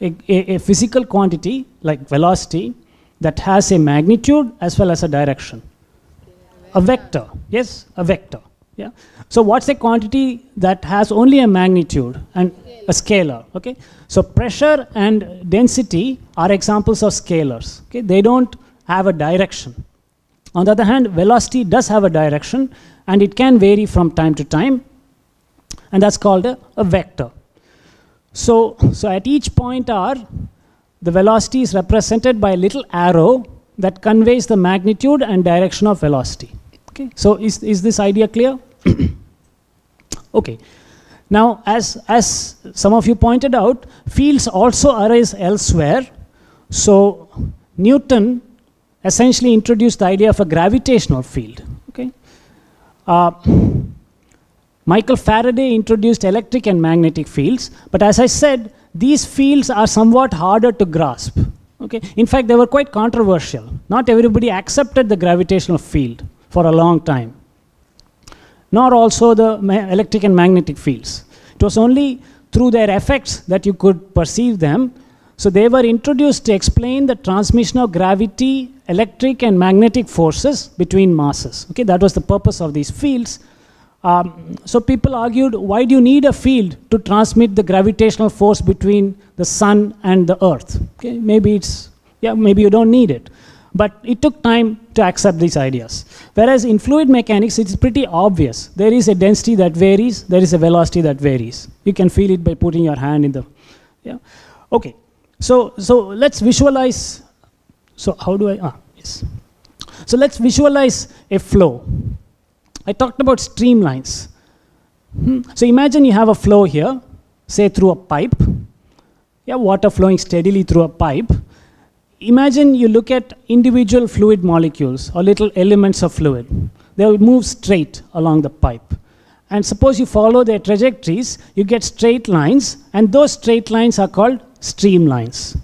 A, a, a physical quantity like velocity that has a magnitude as well as a direction. A vector, yes, a vector. Yeah. So what's a quantity that has only a magnitude and a scalar? Okay. So pressure and density are examples of scalars. Okay. They don't have a direction. On the other hand, velocity does have a direction and it can vary from time to time, and that's called a, a vector. So, so at each point r, the velocity is represented by a little arrow that conveys the magnitude and direction of velocity. Okay, so is, is this idea clear? okay. Now, as, as some of you pointed out, fields also arise elsewhere. So, Newton essentially introduced the idea of a gravitational field. Okay. Uh, Michael Faraday introduced electric and magnetic fields, but as I said, these fields are somewhat harder to grasp. Okay? In fact, they were quite controversial. Not everybody accepted the gravitational field for a long time, nor also the electric and magnetic fields. It was only through their effects that you could perceive them. So they were introduced to explain the transmission of gravity, electric and magnetic forces between masses. Okay, that was the purpose of these fields. Um, so people argued, why do you need a field to transmit the gravitational force between the sun and the earth? Okay, maybe it's, yeah, maybe you don't need it. But it took time to accept these ideas. Whereas in fluid mechanics, it's pretty obvious. There is a density that varies, there is a velocity that varies. You can feel it by putting your hand in the, yeah. Okay, so, so let's visualize, so how do I, ah, yes. So let's visualize a flow. I talked about streamlines. Hmm. So imagine you have a flow here, say through a pipe. Yeah, water flowing steadily through a pipe imagine you look at individual fluid molecules or little elements of fluid. They will move straight along the pipe. And suppose you follow their trajectories, you get straight lines, and those straight lines are called streamlines.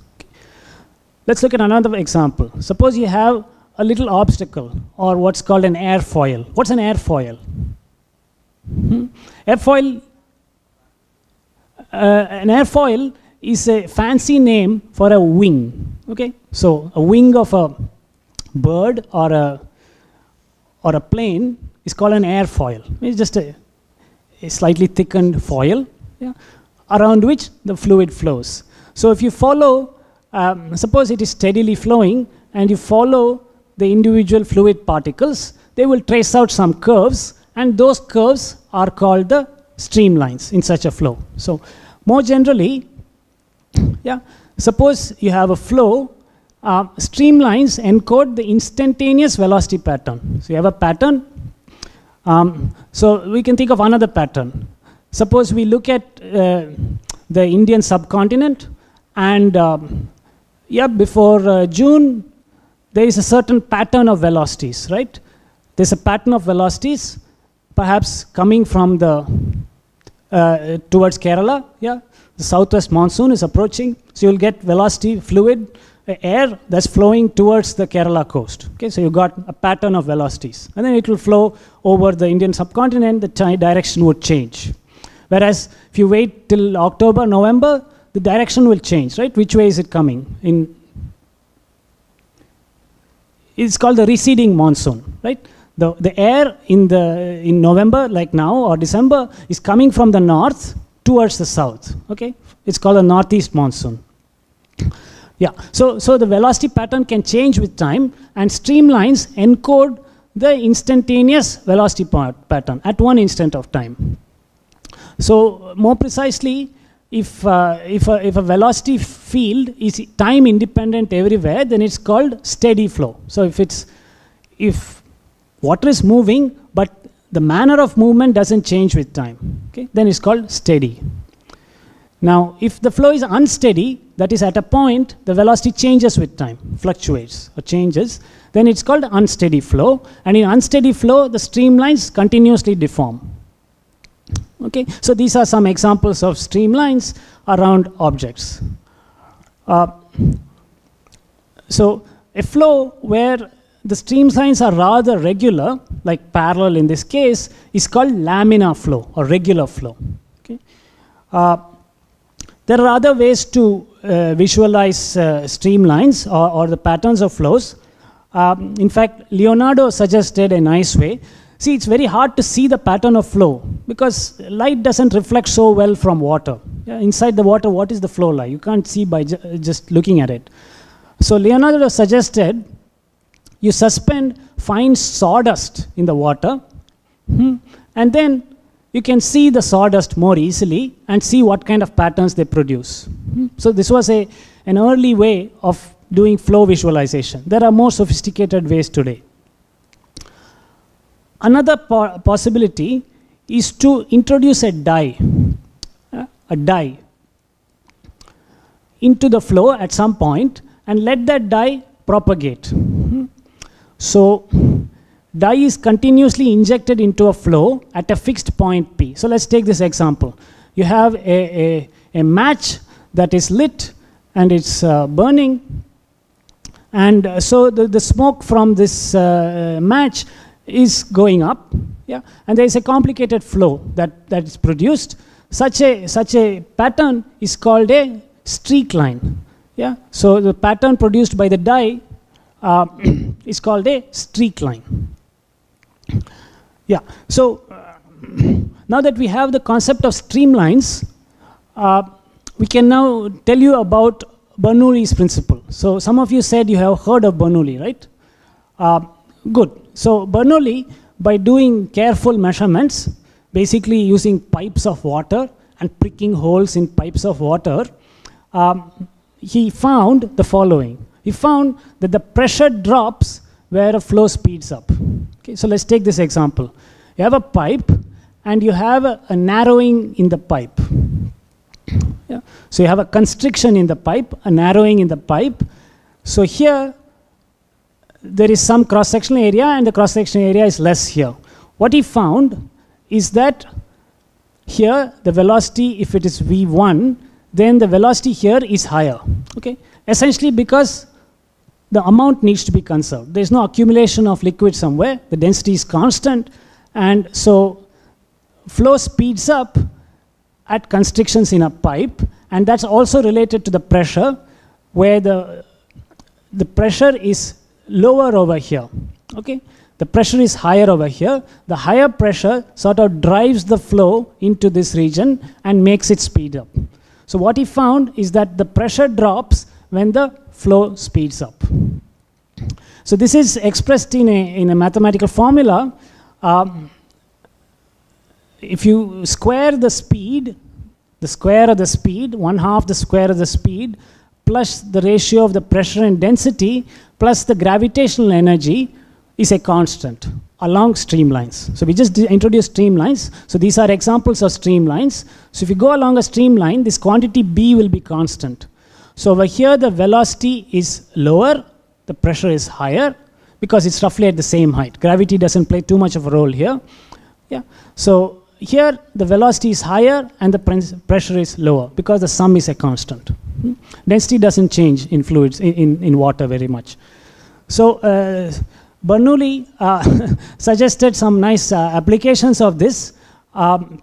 Let's look at another example. Suppose you have a little obstacle, or what's called an airfoil. What's an airfoil? Hmm? Airfoil, uh, an airfoil is a fancy name for a wing. Okay, so a wing of a bird or a or a plane is called an airfoil. It's just a, a slightly thickened foil yeah, around which the fluid flows. So if you follow, um, suppose it is steadily flowing, and you follow the individual fluid particles, they will trace out some curves, and those curves are called the streamlines in such a flow. So more generally, yeah, suppose you have a flow, uh, streamlines encode the instantaneous velocity pattern. So you have a pattern. Um, so we can think of another pattern. Suppose we look at uh, the Indian subcontinent, and um, yeah, before uh, June, there is a certain pattern of velocities, right? There's a pattern of velocities, perhaps coming from the uh, towards Kerala, yeah, the southwest monsoon is approaching, so you'll get velocity, fluid, uh, air that's flowing towards the Kerala coast. Okay, so you got a pattern of velocities. And then it will flow over the Indian subcontinent, the direction would change. Whereas if you wait till October, November, the direction will change, right? Which way is it coming? In it's called the receding monsoon, right? The, the air in, the, in November, like now, or December, is coming from the north towards the south. Okay, it's called a northeast monsoon. Yeah, so, so the velocity pattern can change with time, and streamlines encode the instantaneous velocity pattern at one instant of time. So more precisely, if, uh, if, a, if a velocity field is time independent everywhere, then it's called steady flow. So if it's, if water is moving, the manner of movement doesn't change with time. Okay? Then it's called steady. Now, if the flow is unsteady, that is at a point, the velocity changes with time, fluctuates or changes, then it's called unsteady flow. And in unsteady flow, the streamlines continuously deform. Okay, so these are some examples of streamlines around objects. Uh, so a flow where the stream streamlines are rather regular, like parallel in this case, is called laminar flow or regular flow. Okay? Uh, there are other ways to uh, visualize uh, streamlines or, or, the patterns of flows. Um, in fact, Leonardo suggested a nice way. See, it's very hard to see the pattern of flow because light doesn't reflect so well from water. Yeah, inside the water, what is the flow like? You can't see by ju just looking at it. So Leonardo suggested you suspend fine sawdust in the water, hmm, and then you can see the sawdust more easily and see what kind of patterns they produce. Hmm. So this was a, an early way of doing flow visualization. There are more sophisticated ways today. Another po possibility is to introduce a dye, a dye, into the flow at some point and let that dye propagate. So dye is continuously injected into a flow at a fixed point P. So let's take this example. You have a, a, a match that is lit and it's uh, burning. And uh, so the, the smoke from this uh, match is going up. Yeah? And there is a complicated flow that, that is produced. such a, such a pattern is called a streak line. Yeah? So the pattern produced by the dye uh, is called a streak line. Yeah, so uh, now that we have the concept of streamlines, uh, we can now tell you about Bernoulli's principle. So some of you said you have heard of Bernoulli, right? Uh, good. So Bernoulli, by doing careful measurements, basically using pipes of water and pricking holes in pipes of water, um, he found the following. He found that the pressure drops where a flow speeds up. Okay, so let's take this example. You have a pipe and you have a, a narrowing in the pipe. Yeah. So you have a constriction in the pipe, a narrowing in the pipe. So here there is some cross-sectional area and the cross-sectional area is less here. What he found is that here the velocity, if it is v1, then the velocity here is higher. Okay, essentially because the amount needs to be conserved. There is no accumulation of liquid somewhere. The density is constant, and so flow speeds up at constrictions in a pipe, and that's also related to the pressure, where the the pressure is lower over here. Okay, the pressure is higher over here. The higher pressure sort of drives the flow into this region and makes it speed up. So what he found is that the pressure drops when the flow speeds up. So this is expressed in a, in a mathematical formula. Um, if you square the speed, the square of the speed, one half the square of the speed, plus the ratio of the pressure and density, plus the gravitational energy is a constant along streamlines. So we just introduced streamlines. So these are examples of streamlines. So if you go along a streamline, this quantity B will be constant. So over here, the velocity is lower, the pressure is higher, because it's roughly at the same height. Gravity doesn't play too much of a role here. Yeah. So here, the velocity is higher and the pressure is lower, because the sum is a constant. Hmm? Density doesn't change in fluids, in, in, in water very much. So uh, Bernoulli uh, suggested some nice uh, applications of this um,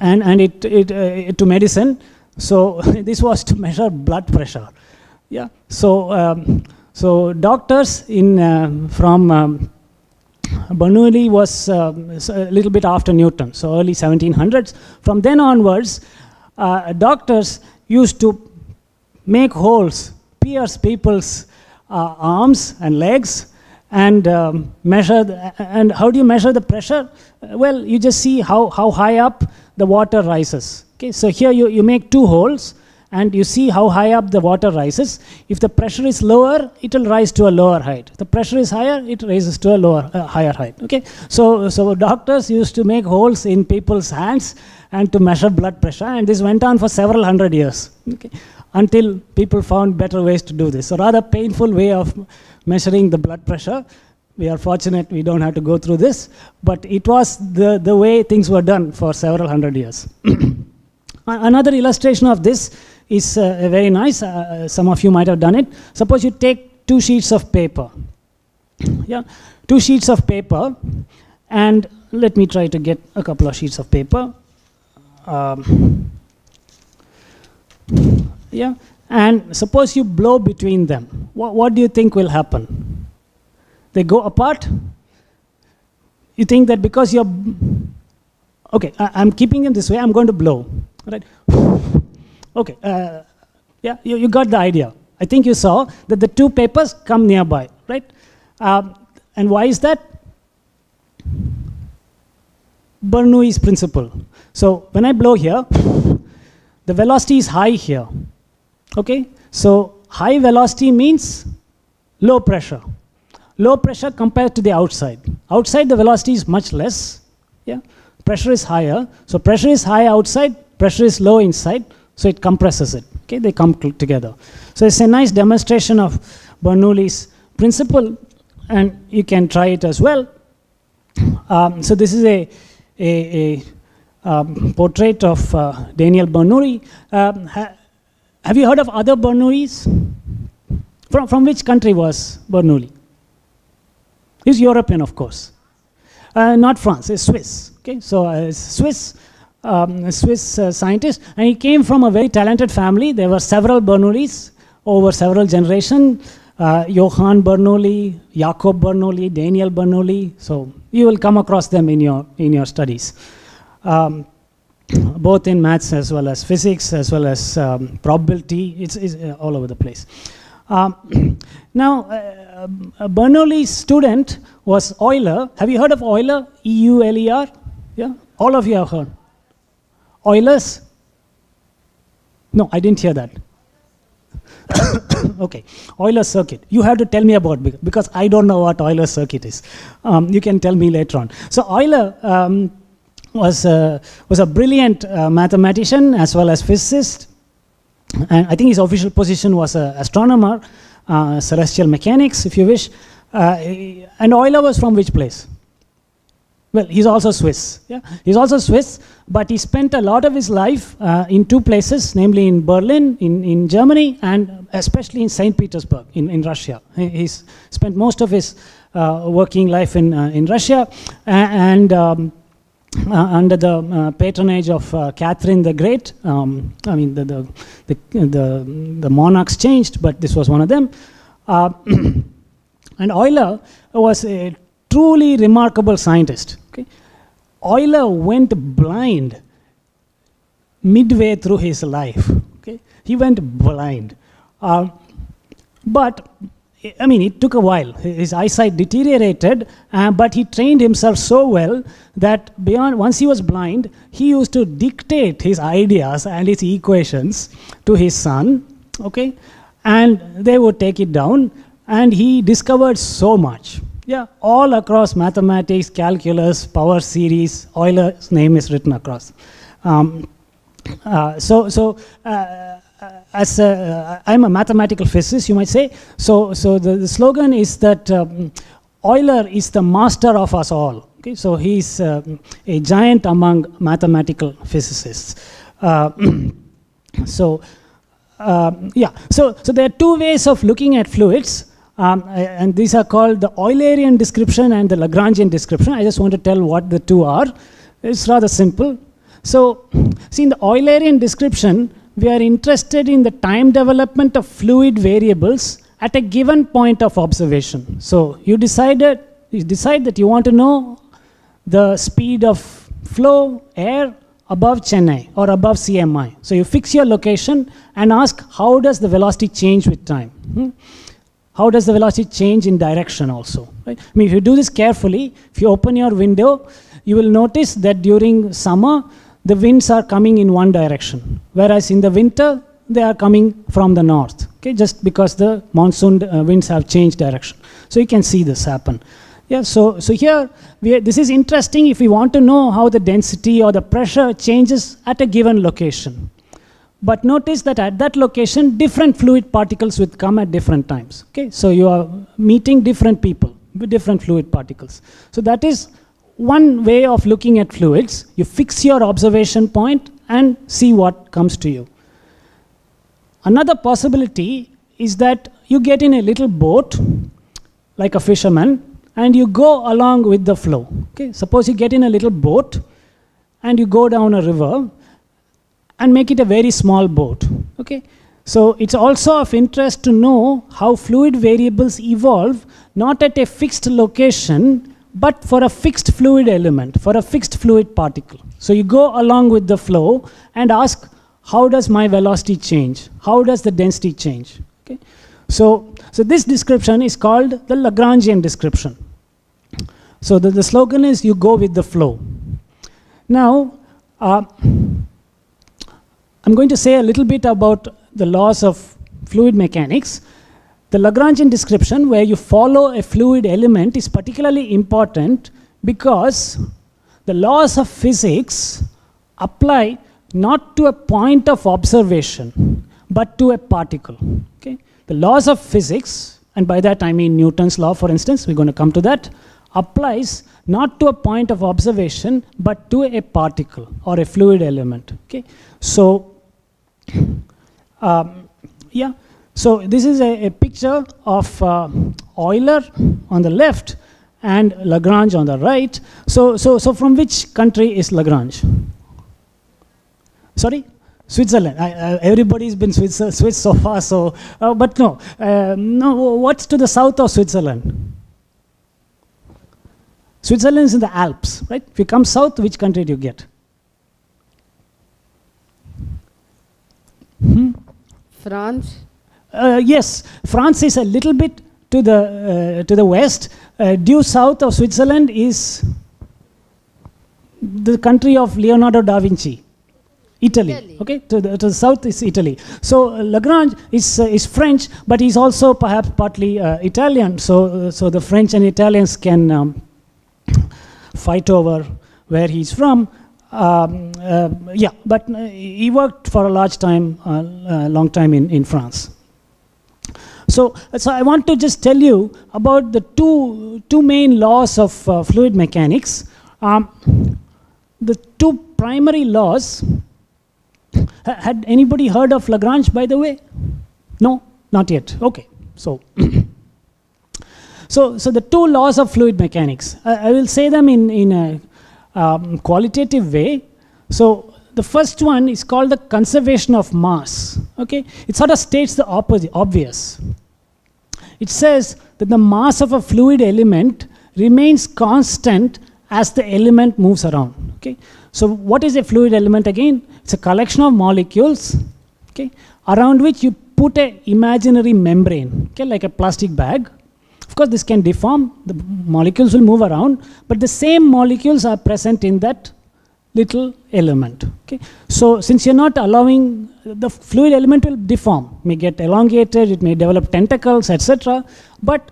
and, and it, it, uh, to medicine. So this was to measure blood pressure. Yeah. So, um, so doctors in, uh, from um, Bernoulli was um, a little bit after Newton, so early 1700s. From then onwards, uh, doctors used to make holes, pierce people's uh, arms and legs, and um, measure, the, and how do you measure the pressure? Well, you just see how, how high up the water rises. Okay, so here you, you make two holes, and you see how high up the water rises. If the pressure is lower, it will rise to a lower height. If the pressure is higher, it rises to a lower, uh, higher height. Okay, so so doctors used to make holes in people's hands and to measure blood pressure, and this went on for several hundred years. Okay, until people found better ways to do this. So rather painful way of measuring the blood pressure. We are fortunate we don't have to go through this, but it was the, the way things were done for several hundred years. Another illustration of this is uh, very nice. Uh, uh, some of you might have done it. Suppose you take two sheets of paper. Yeah, two sheets of paper, and let me try to get a couple of sheets of paper. Um, yeah, and suppose you blow between them, what, what do you think will happen? They go apart? You think that because you're, okay, I, am keeping them this way, I'm going to blow, right? Okay, uh, yeah, you, you got the idea. I think you saw that the two papers come nearby, right? Um, and why is that? Bernoulli's principle. So when I blow here, the velocity is high here. Okay, so high velocity means low pressure. Low pressure compared to the outside. Outside the velocity is much less. Yeah, pressure is higher. So pressure is high outside, pressure is low inside. So it compresses it. Okay, they come together. So it's a nice demonstration of Bernoulli's principle, and you can try it as well. Um, so this is a, a, a um, portrait of uh, Daniel Bernoulli. Um, have you heard of other Bernoullis? From, from which country was Bernoulli? He's European, of course. Uh, not France, it's Swiss. Okay, so uh, Swiss um, Swiss uh, scientist, and he came from a very talented family. There were several Bernoullis over several generations. Uh, Johann Bernoulli, Jakob Bernoulli, Daniel Bernoulli. So you will come across them in your in your studies, um, both in maths as well as physics as well as um, probability. It's, it's uh, all over the place. Um, now, uh, Bernoulli's student was Euler. Have you heard of Euler? E U L E R. Yeah, all of you have heard. Euler's? No, I didn't hear that. okay, Euler circuit. You have to tell me about because I don't know what Euler circuit is. Um, you can tell me later on. So Euler um, was a, was a brilliant uh, mathematician as well as physicist, and I think his official position was an astronomer, uh, celestial mechanics, if you wish. Uh, and Euler was from which place? Well, he's also Swiss. Yeah, he's also Swiss, but he spent a lot of his life uh, in two places, namely in Berlin, in, in Germany, and especially in St. Petersburg, in, in Russia. He, he's spent most of his uh, working life in, uh, in Russia, and um, under the uh, patronage of uh, Catherine the Great. Um, I mean, the, the, the, the, the monarchs changed, but this was one of them. and Euler was a truly remarkable scientist. Okay? Euler went blind midway through his life. Okay? He went blind. Uh, but, I mean, it took a while. His eyesight deteriorated, uh, but he trained himself so well that beyond, once he was blind, he used to dictate his ideas and his equations to his son. Okay? And they would take it down, and he discovered so much. Yeah, all across mathematics, calculus, power series, Euler's name is written across. Um, uh, so, so uh, as a, uh, I'm a mathematical physicist, you might say. So, so the, the slogan is that um, Euler is the master of us all. Okay, so he's uh, a giant among mathematical physicists. Uh, so, um, yeah. So, so there are two ways of looking at fluids. Um, and these are called the Eulerian description and the Lagrangian description. I just want to tell what the two are. It's rather simple. So, see, in the Eulerian description, we are interested in the time development of fluid variables at a given point of observation. So, you decided, you decide that you want to know the speed of flow, air above Chennai or above CMI. So, you fix your location and ask how does the velocity change with time. Hmm? how does the velocity change in direction also? Right? I mean, if you do this carefully, if you open your window, you will notice that during summer, the winds are coming in one direction, whereas in the winter, they are coming from the north, okay, just because the monsoon uh, winds have changed direction. So you can see this happen. Yeah, so, so here, are, this is interesting if we want to know how the density or the pressure changes at a given location. But notice that at that location, different fluid particles will come at different times. Okay, so you are meeting different people with different fluid particles. So that is one way of looking at fluids. You fix your observation point and see what comes to you. Another possibility is that you get in a little boat, like a fisherman, and you go along with the flow. Okay, suppose you get in a little boat and you go down a river and make it a very small boat. Okay? So it's also of interest to know how fluid variables evolve not at a fixed location but for a fixed fluid element, for a fixed fluid particle. So you go along with the flow and ask how does my velocity change? How does the density change? Okay? So, so this description is called the Lagrangian description. So the, the slogan is you go with the flow. Now, uh, I'm going to say a little bit about the laws of fluid mechanics. The Lagrangian description, where you follow a fluid element, is particularly important because the laws of physics apply not to a point of observation, but to a particle. Okay? The laws of physics, and by that I mean Newton's law, for instance, we're going to come to that, applies not to a point of observation, but to a particle or a fluid element. Okay? So um, yeah, so this is a, a picture of uh, Euler on the left and Lagrange on the right. So, so, so from which country is Lagrange? Sorry? Switzerland. I, uh, everybody's been Swiss, Swiss so far, so, uh, but no. Uh, no, what's to the south of Switzerland? Switzerland is in the Alps, right? If you come south, which country do you get? Hmm? France. Uh, yes, France is a little bit to the, uh, to the west. Uh, due south of Switzerland is the country of Leonardo da Vinci. Italy. Italy. Okay, to the, to the south is Italy. So uh, Lagrange is, uh, is French, but he's also perhaps partly uh, Italian. So, so the French and Italians can um, fight over where he's from. Um, uh, yeah, but uh, he worked for a large time, uh, uh, long time in, in France. So, so I want to just tell you about the two, two main laws of uh, fluid mechanics. Um, the two primary laws. Had anybody heard of Lagrange, by the way? No, not yet. Okay, so. So, so the two laws of fluid mechanics, I, I will say them in, in a um, qualitative way. So the first one is called the conservation of mass. Okay, it sort of states the opposite, obvious. It says that the mass of a fluid element remains constant as the element moves around. Okay, so what is a fluid element again? It's a collection of molecules, okay, around which you put a imaginary membrane, okay, like a plastic bag. Of course, this can deform, the molecules will move around, but the same molecules are present in that little element. Okay? So, since you're not allowing, the fluid element will deform, may get elongated, it may develop tentacles, etc. But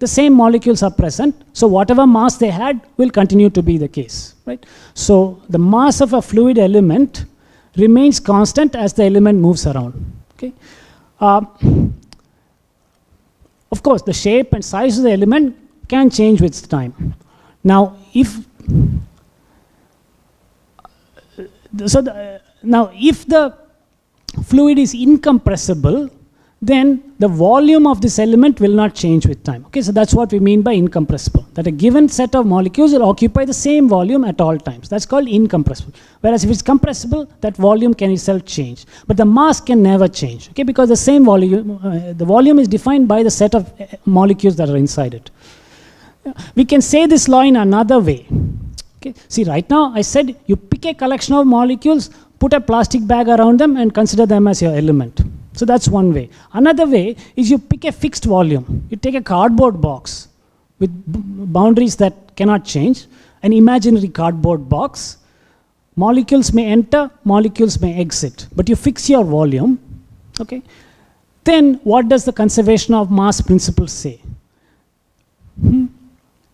the same molecules are present, so whatever mass they had will continue to be the case. Right? So, the mass of a fluid element remains constant as the element moves around. Okay? Uh, of course, the shape and size of the element can change with time. Now, if so, the, now if the fluid is incompressible, then the volume of this element will not change with time. Okay, so that's what we mean by incompressible. That a given set of molecules will occupy the same volume at all times. That's called incompressible. Whereas if it's compressible, that volume can itself change. But the mass can never change. Okay, because the same volume, uh, the volume is defined by the set of uh, molecules that are inside it. We can say this law in another way. Okay, see right now I said you pick a collection of molecules, put a plastic bag around them, and consider them as your element. So that's one way. Another way is you pick a fixed volume. You take a cardboard box with boundaries that cannot change, an imaginary cardboard box. Molecules may enter, molecules may exit, but you fix your volume. Okay. Then what does the conservation of mass principle say? Hmm?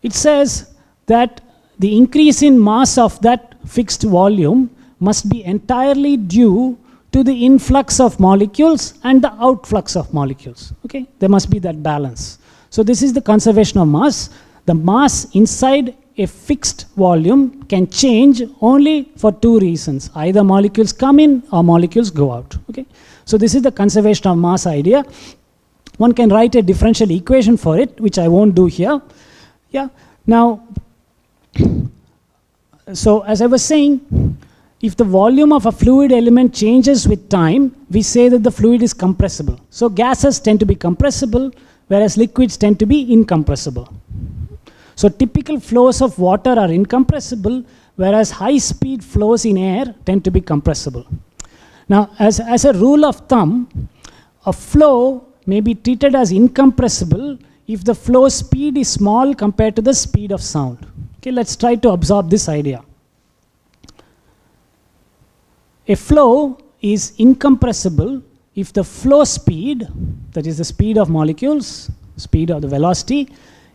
It says that the increase in mass of that fixed volume must be entirely due to the influx of molecules and the outflux of molecules. Okay, there must be that balance. So this is the conservation of mass. The mass inside a fixed volume can change only for two reasons. Either molecules come in or molecules go out. Okay, so this is the conservation of mass idea. One can write a differential equation for it, which I won't do here. Yeah. Now, so as I was saying, if the volume of a fluid element changes with time, we say that the fluid is compressible. So gases tend to be compressible, whereas liquids tend to be incompressible. So typical flows of water are incompressible, whereas high speed flows in air tend to be compressible. Now, as, as a rule of thumb, a flow may be treated as incompressible if the flow speed is small compared to the speed of sound. Okay, let's try to absorb this idea. A flow is incompressible if the flow speed, that is the speed of molecules, speed of the velocity,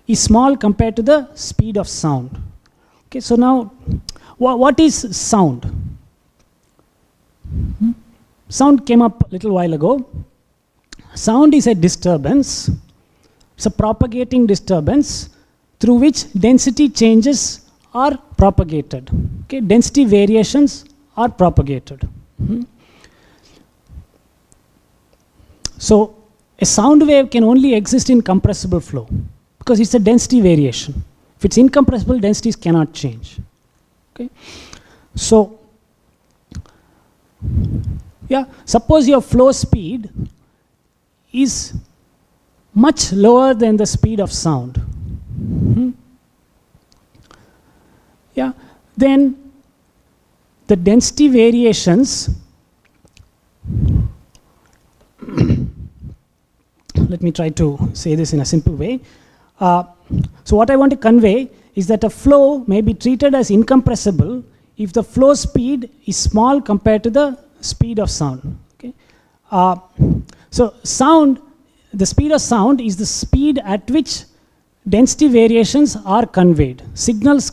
is small compared to the speed of sound. Okay, so now, wha- what is sound? Hmm? Sound came up a little while ago. Sound is a disturbance, it's a propagating disturbance through which density changes are propagated. Okay, density variations are propagated. Mhm. So, a sound wave can only exist in compressible flow because it's a density variation. If it's incompressible, densities cannot change. Okay? So, Yeah, suppose your flow speed is much lower than the speed of sound. Hmm? Yeah, then the density variations let me try to say this in a simple way. Uh, so what I want to convey is that a flow may be treated as incompressible if the flow speed is small compared to the speed of sound. Okay? Uh, so sound, the speed of sound is the speed at which density variations are conveyed. Signals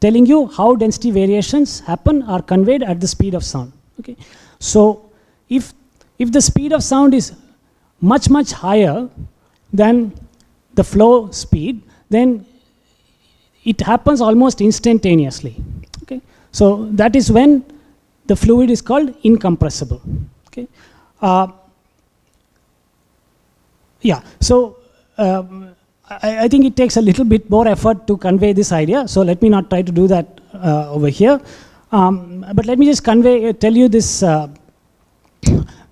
telling you how density variations happen are conveyed at the speed of sound. Okay? So if, if the speed of sound is much, much higher than the flow speed, then it happens almost instantaneously. Okay? So that is when the fluid is called incompressible. Okay? Uh, yeah, so um, I, I, think it takes a little bit more effort to convey this idea, so let me not try to do that uh, over here. Um, but let me just convey, uh, tell you this uh,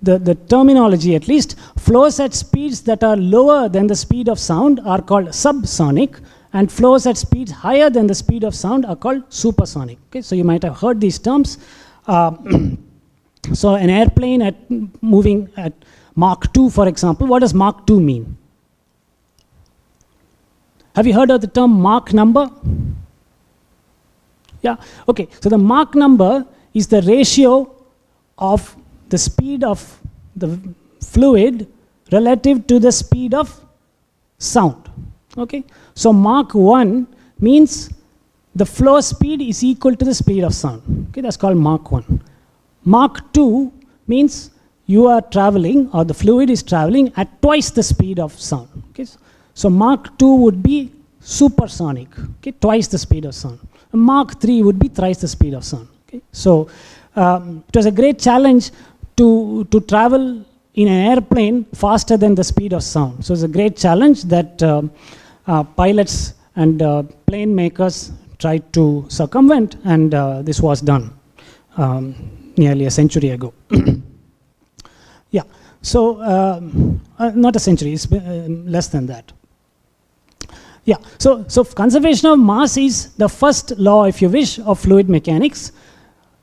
the, the terminology at least, flows at speeds that are lower than the speed of sound are called subsonic, and flows at speeds higher than the speed of sound are called supersonic. Okay, so you might have heard these terms. Uh, so an airplane at moving at Mach 2, for example, what does Mach 2 mean? Have you heard of the term Mach number? Yeah, okay. So the Mach number is the ratio of the speed of the fluid relative to the speed of sound. Okay, so Mach 1 means the flow speed is equal to the speed of sound. Okay, that's called Mach 1. Mach 2 means you are traveling or the fluid is traveling at twice the speed of sound. Okay, so Mach 2 would be supersonic, okay, twice the speed of sound. Mach 3 would be thrice the speed of sound. Okay, so um, it was a great challenge to, to travel in an airplane faster than the speed of sound. So it's a great challenge that uh, uh, pilots and uh, plane makers tried to circumvent, and uh, this was done um, nearly a century ago. yeah, so um, uh, not a century, it's uh, less than that. Yeah, so, so conservation of mass is the first law, if you wish, of fluid mechanics.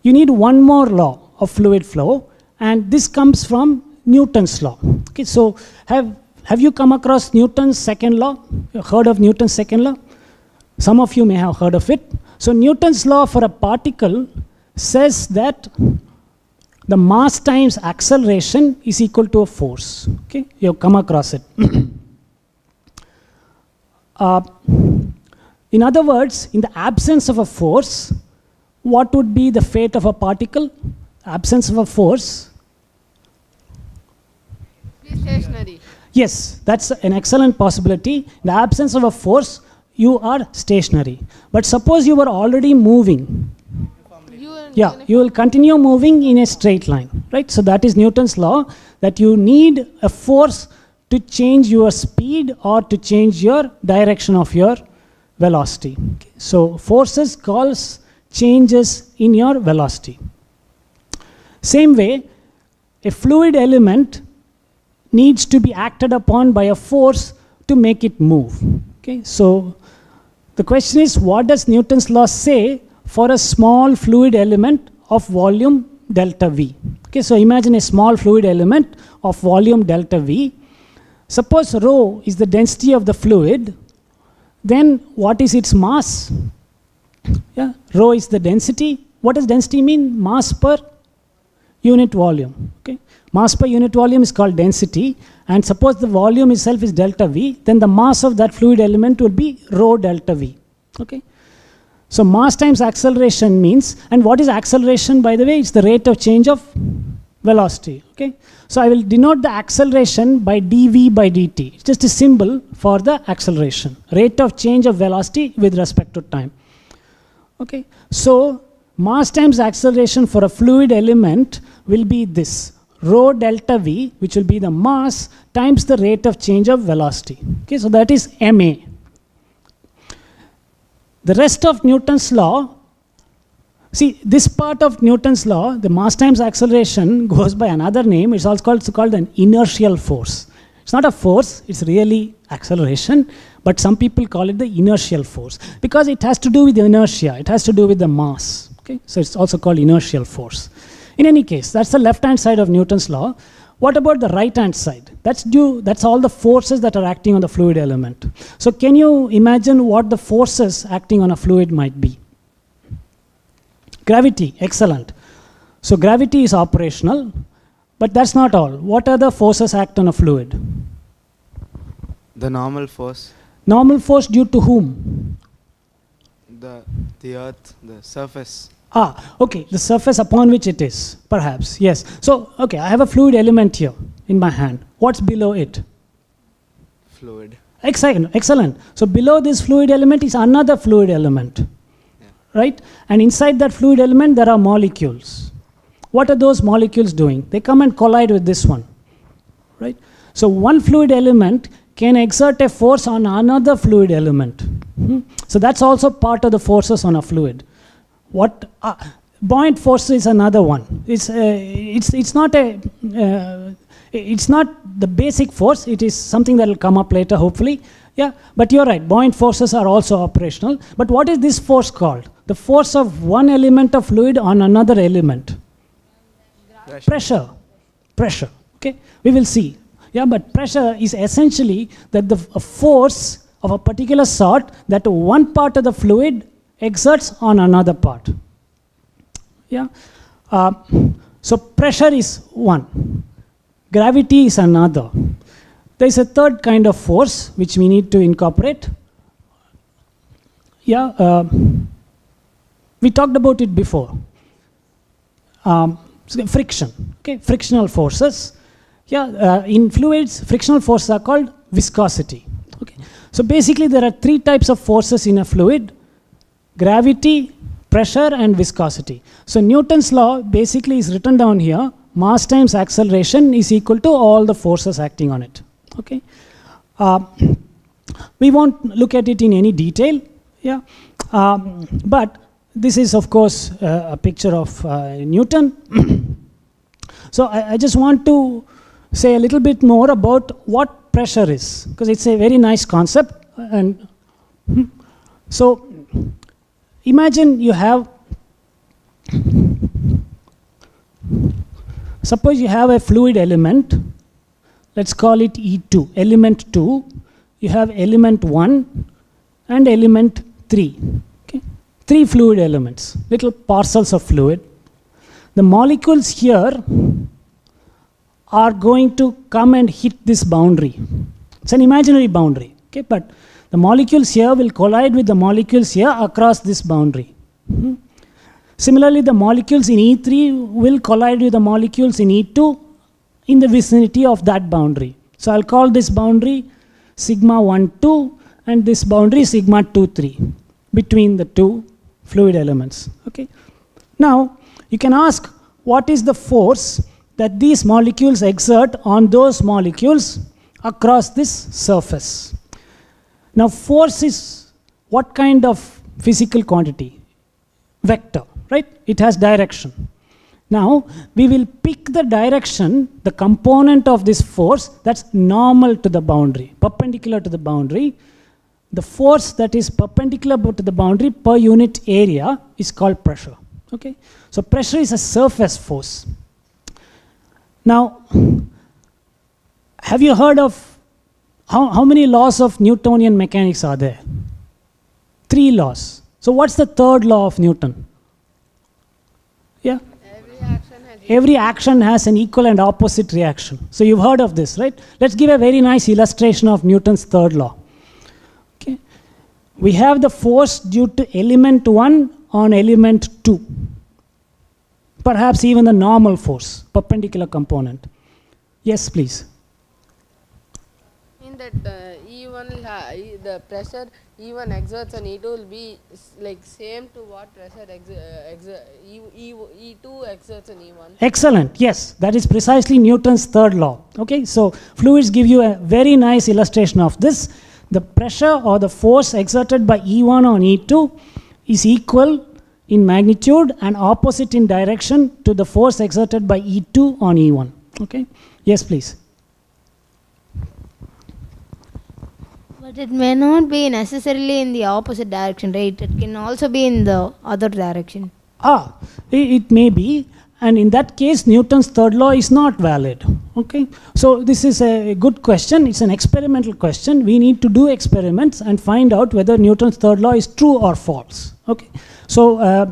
You need one more law of fluid flow, and this comes from Newton's law. Okay, so have, have you come across Newton's second law? Heard of Newton's second law? Some of you may have heard of it. So Newton's law for a particle says that the mass times acceleration is equal to a force. Okay, you have come across it. uh, in other words, in the absence of a force, what would be the fate of a particle? Absence of a force, stationary. Yes, that's an excellent possibility. In the absence of a force, you are stationary. But suppose you were already moving. yeah, you will continue moving in a straight line, right? So that is Newton's law that you need a force to change your speed or to change your direction of your velocity. So forces cause changes in your velocity. Same way, a fluid element needs to be acted upon by a force to make it move. Okay, so the question is, what does Newton's law say for a small fluid element of volume delta V? Okay, so imagine a small fluid element of volume delta V. Suppose rho is the density of the fluid, then what is its mass? Yeah, rho is the density. What does density mean? Mass per unit volume. Okay. Mass per unit volume is called density, and suppose the volume itself is delta V, then the mass of that fluid element will be rho delta V. Okay? So mass times acceleration means, and what is acceleration by the way? It's the rate of change of velocity. Okay? So I will denote the acceleration by dv by dt. It's just a symbol for the acceleration. Rate of change of velocity with respect to time. Okay? So mass times acceleration for a fluid element will be this rho delta v, which will be the mass times the rate of change of velocity. Okay, so that is ma. The rest of Newton's law See, this part of Newton's law, the mass times acceleration, goes by another name. It's also called, it's called an inertial force. It's not a force, it's really acceleration, but some people call it the inertial force because it has to do with inertia, it has to do with the mass. Okay? So it's also called inertial force. In any case, that's the left hand side of Newton's law. What about the right hand side? That's due, that's all the forces that are acting on the fluid element. So can you imagine what the forces acting on a fluid might be? Gravity, excellent. So gravity is operational, but that's not all. What are the forces act on a fluid? The normal force, Normal force due to whom? the, the earth, the surface, Ah, okay, the surface upon which it is, perhaps, yes. So, okay, I have a fluid element here in my hand. What's below it? fluid. Excellent, excellent. So, below this fluid element is another fluid element, right? And inside that fluid element, there are molecules. What are those molecules doing? They come and collide with this one, right? So, one fluid element can exert a force on another fluid element. Hmm? So, that's also part of the forces on a fluid. What uh, buoyant force is another one. It's, uh, it's, it's not a uh, it's not the basic force. It is something that will come up later, hopefully. Yeah, but you're right. Buoyant forces are also operational. But what is this force called? The force of one element of fluid on another element. Pressure. Pressure. Pressure. Okay, we will see. Yeah, but pressure is essentially that the a force of a particular sort that one part of the fluid exerts on another part. Yeah. Uh, so pressure is one. Gravity is another. There is a third kind of force which we need to incorporate. Yeah. Uh, we talked about it before. Um, friction. Okay, frictional forces. Yeah, uh, in fluids, frictional forces are called viscosity. Okay, so basically there are three types of forces in a fluid: gravity, pressure, and viscosity. So Newton's law basically is written down here: mass times acceleration is equal to all the forces acting on it. Okay, uh, we won't look at it in any detail. Yeah, um, but this is of course uh, a picture of uh, Newton. so I, I just want to say a little bit more about what pressure is because it's a very nice concept and hmm. so imagine you have suppose you have a fluid element let's call it E2 element 2 you have element 1 and element 3 okay three fluid elements little parcels of fluid the molecules here are going to come and hit this boundary. It's an imaginary boundary, okay? But the molecules here will collide with the molecules here across this boundary. Mhm. Similarly, the molecules in E3 will collide with the molecules in E2 in the vicinity of that boundary. So I'll call this boundary sigma 1 2 and this boundary sigma 2 3 between the two fluid elements. Okay. Now you can ask what is the force that these molecules exert on those molecules across this surface. Now force is what kind of physical quantity? Vector, right? It has direction. Now we will pick the direction, the component of this force that's normal to the boundary, perpendicular to the boundary. The force that is perpendicular to the boundary per unit area is called pressure. Okay? So pressure is a surface force. Now, have you heard of how, how many laws of Newtonian mechanics are there? Three laws. So what's the third law of Newton? Yeah? Every action has an equal and opposite reaction. So you've heard of this, right? Let's give a very nice illustration of Newton's third law. Okay. We have the force due to element 1 on element 2 perhaps even the normal force, perpendicular component. Yes, please. In that uh, E1 will ha- E- the pressure E1 exerts on E2 will be like same to what pressure uh, e- e- E2 exerts on E1. Excellent. Yes, that is precisely Newton's third law. Okay, so fluids give you a very nice illustration of this. The pressure or the force exerted by E1 on E2 is equal in magnitude and opposite in direction to the force exerted by E2 on E1. Okay? Yes, please. But it may not be necessarily in the opposite direction, right? It can also be in the other direction. Ah, it may be, and in that case, Newton's third law is not valid. Okay, so this is a good question. It's an experimental question. We need to do experiments and find out whether Newton's third law is true or false. Okay, so uh,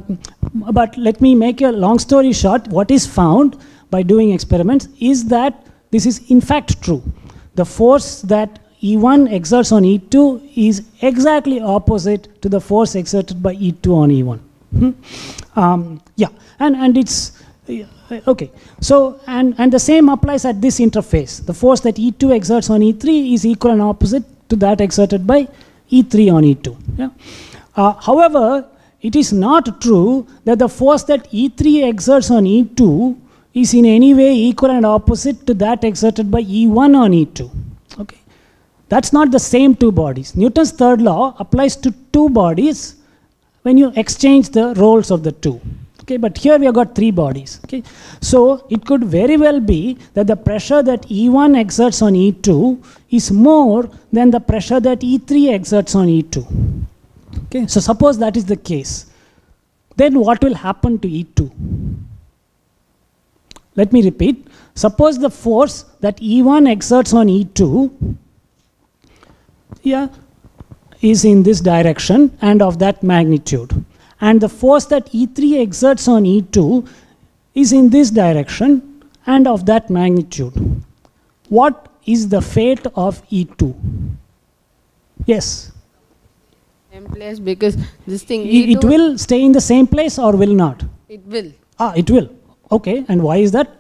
but let me make a long story short. What is found by doing experiments is that this is in fact true. The force that E1 exerts on E2 is exactly opposite to the force exerted by E2 on E1. Hmm? Um, yeah, and, and it's, okay, so, and, and the same applies at this interface. The force that E2 exerts on E3 is equal and opposite to that exerted by E3 on E2. Yeah? Uh, however, it is not true that the force that E3 exerts on E2 is in any way equal and opposite to that exerted by E1 on E2. That's not the same two bodies. Newton's third law applies to two bodies when you exchange the roles of the two. Okay, but here we have got three bodies. Okay, so it could very well be that the pressure that E1 exerts on E2 is more than the pressure that E3 exerts on E2. Okay, so suppose that is the case. Then what will happen to E2? Let me repeat. Suppose the force that E1 exerts on E2 yeah, is in this direction and of that magnitude. And the force that E3 exerts on E2 is in this direction and of that magnitude. What is the fate of E2? Yes. Same place because this thing I- It E2 will stay in the same place or will not? It will. Ah, it will. Okay, and why is that?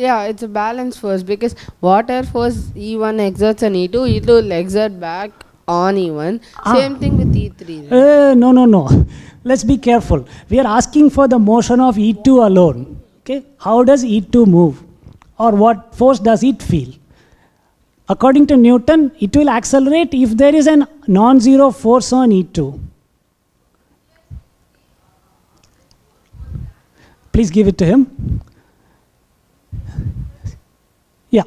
Yeah, it's a balance force because water force E1 exerts on E2, it will exert back on E1. Ah. Same thing with E3. right? Uh, no, no, no. Let's be careful. We are asking for the motion of E2 alone. Okay? How does E2 move? Or what force does it feel? According to Newton, it will accelerate if there is a non zero force on E2. Please give it to him. Yeah.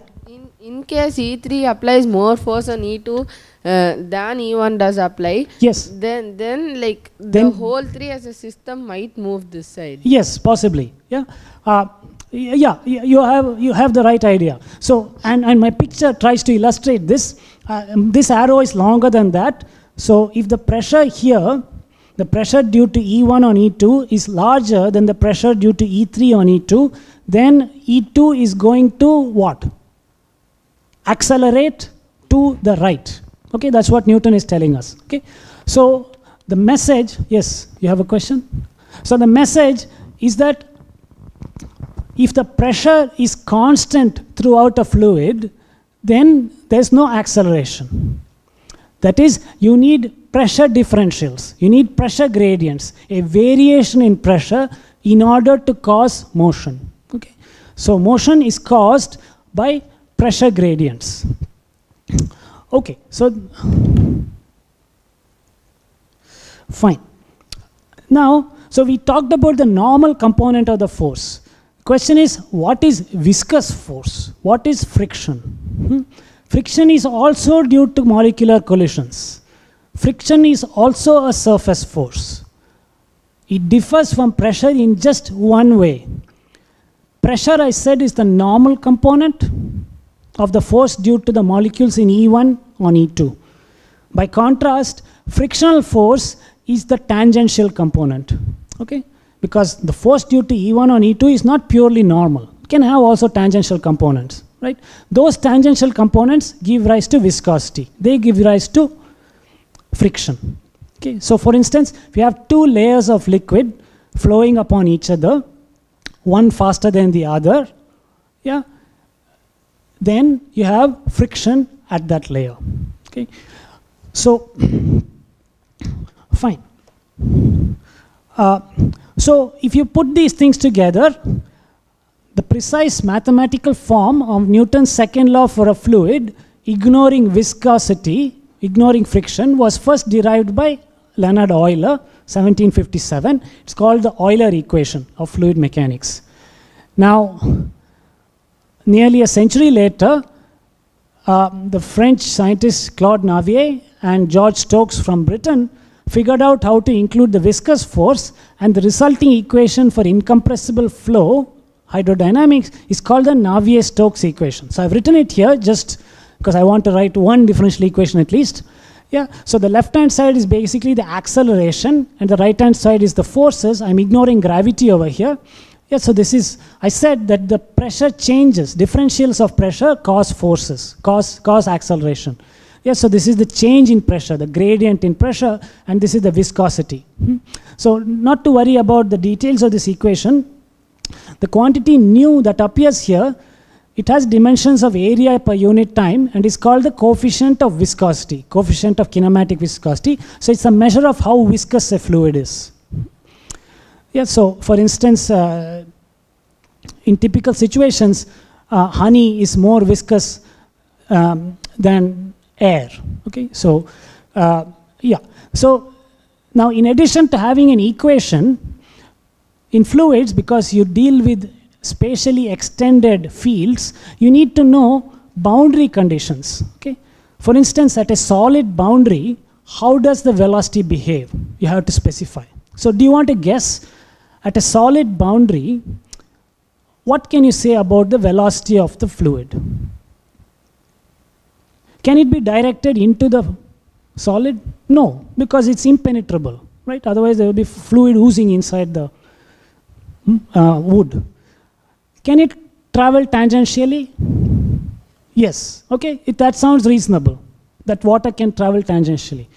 In, case E3 applies more force on E2 uh, than E1 does apply, Yes. then then like Then- the whole 3 as a system might move this side. Yes, possibly. Yeah. Uh, yeah, you have you have the right idea. So, and, and my picture tries to illustrate this. Uh, um, this arrow is longer than that. So, if the pressure here, the pressure due to E1 on E2 is larger than the pressure due to E3 on E2, then E2 is going to what? Accelerate to the right. Okay, that's what Newton is telling us. Okay, so the message, yes, you have a question? So the message is that if the pressure is constant throughout a fluid, then there's no acceleration. That is, you need pressure differentials, you need pressure gradients, a variation in pressure in order to cause motion. Okay? So motion is caused by pressure gradients. Okay, so fine. Now, so we talked about the normal component of the force. Question is, what is viscous force? What is friction? Hmm? Friction is also due to molecular collisions. Friction is also a surface force. It differs from pressure in just one way. Pressure, I said, is the normal component of the force due to the molecules in E1 on E2. By contrast, frictional force is the tangential component. Okay? Because the force due to E1 on E2 is not purely normal. It can have also tangential components. Right? Those tangential components give rise to viscosity. They give rise to friction. Okay? So for instance, you have two layers of liquid flowing upon each other, one faster than the other, yeah, then you have friction at that layer. Okay, so fine. Uh, so if you put these things together, the precise mathematical form of Newton's second law for a fluid, ignoring viscosity, ignoring friction, was first derived by Leonhard Euler, 1757. It's called the Euler equation of fluid mechanics. Now, nearly a century later, uh, the French scientists Claude Navier and George Stokes from Britain figured out how to include the viscous force and the resulting equation for incompressible flow hydrodynamics is called the Navier-Stokes equation. So I've written it here just because I want to write one differential equation at least. Yeah, so the left-hand side is basically the acceleration and the right-hand side is the forces. I'm ignoring gravity over here. Yeah, so this is, I said that the pressure changes, differentials of pressure cause forces, cause, cause acceleration. Yeah, so this is the change in pressure, the gradient in pressure, and this is the viscosity. Hmm. So not to worry about the details of this equation, the quantity nu that appears here, it has dimensions of area per unit time and is called the coefficient of viscosity, coefficient of kinematic viscosity. So it's a measure of how viscous a fluid is. Yeah, so for instance, uh, in typical situations, uh, honey is more viscous um, than air. Okay, so uh, yeah, so now in addition to having an equation in fluids, because you deal with spatially extended fields, you need to know boundary conditions. Okay, for instance, at a solid boundary, how does the velocity behave? You have to specify. So, do you want to guess at a solid boundary? What can you say about the velocity of the fluid? Can it be directed into the solid? No, because it's impenetrable, right? Otherwise, there will be fluid oozing inside the mm, uh, wood. Can it travel tangentially? Yes. Okay, it, that sounds reasonable. That water can travel tangentially.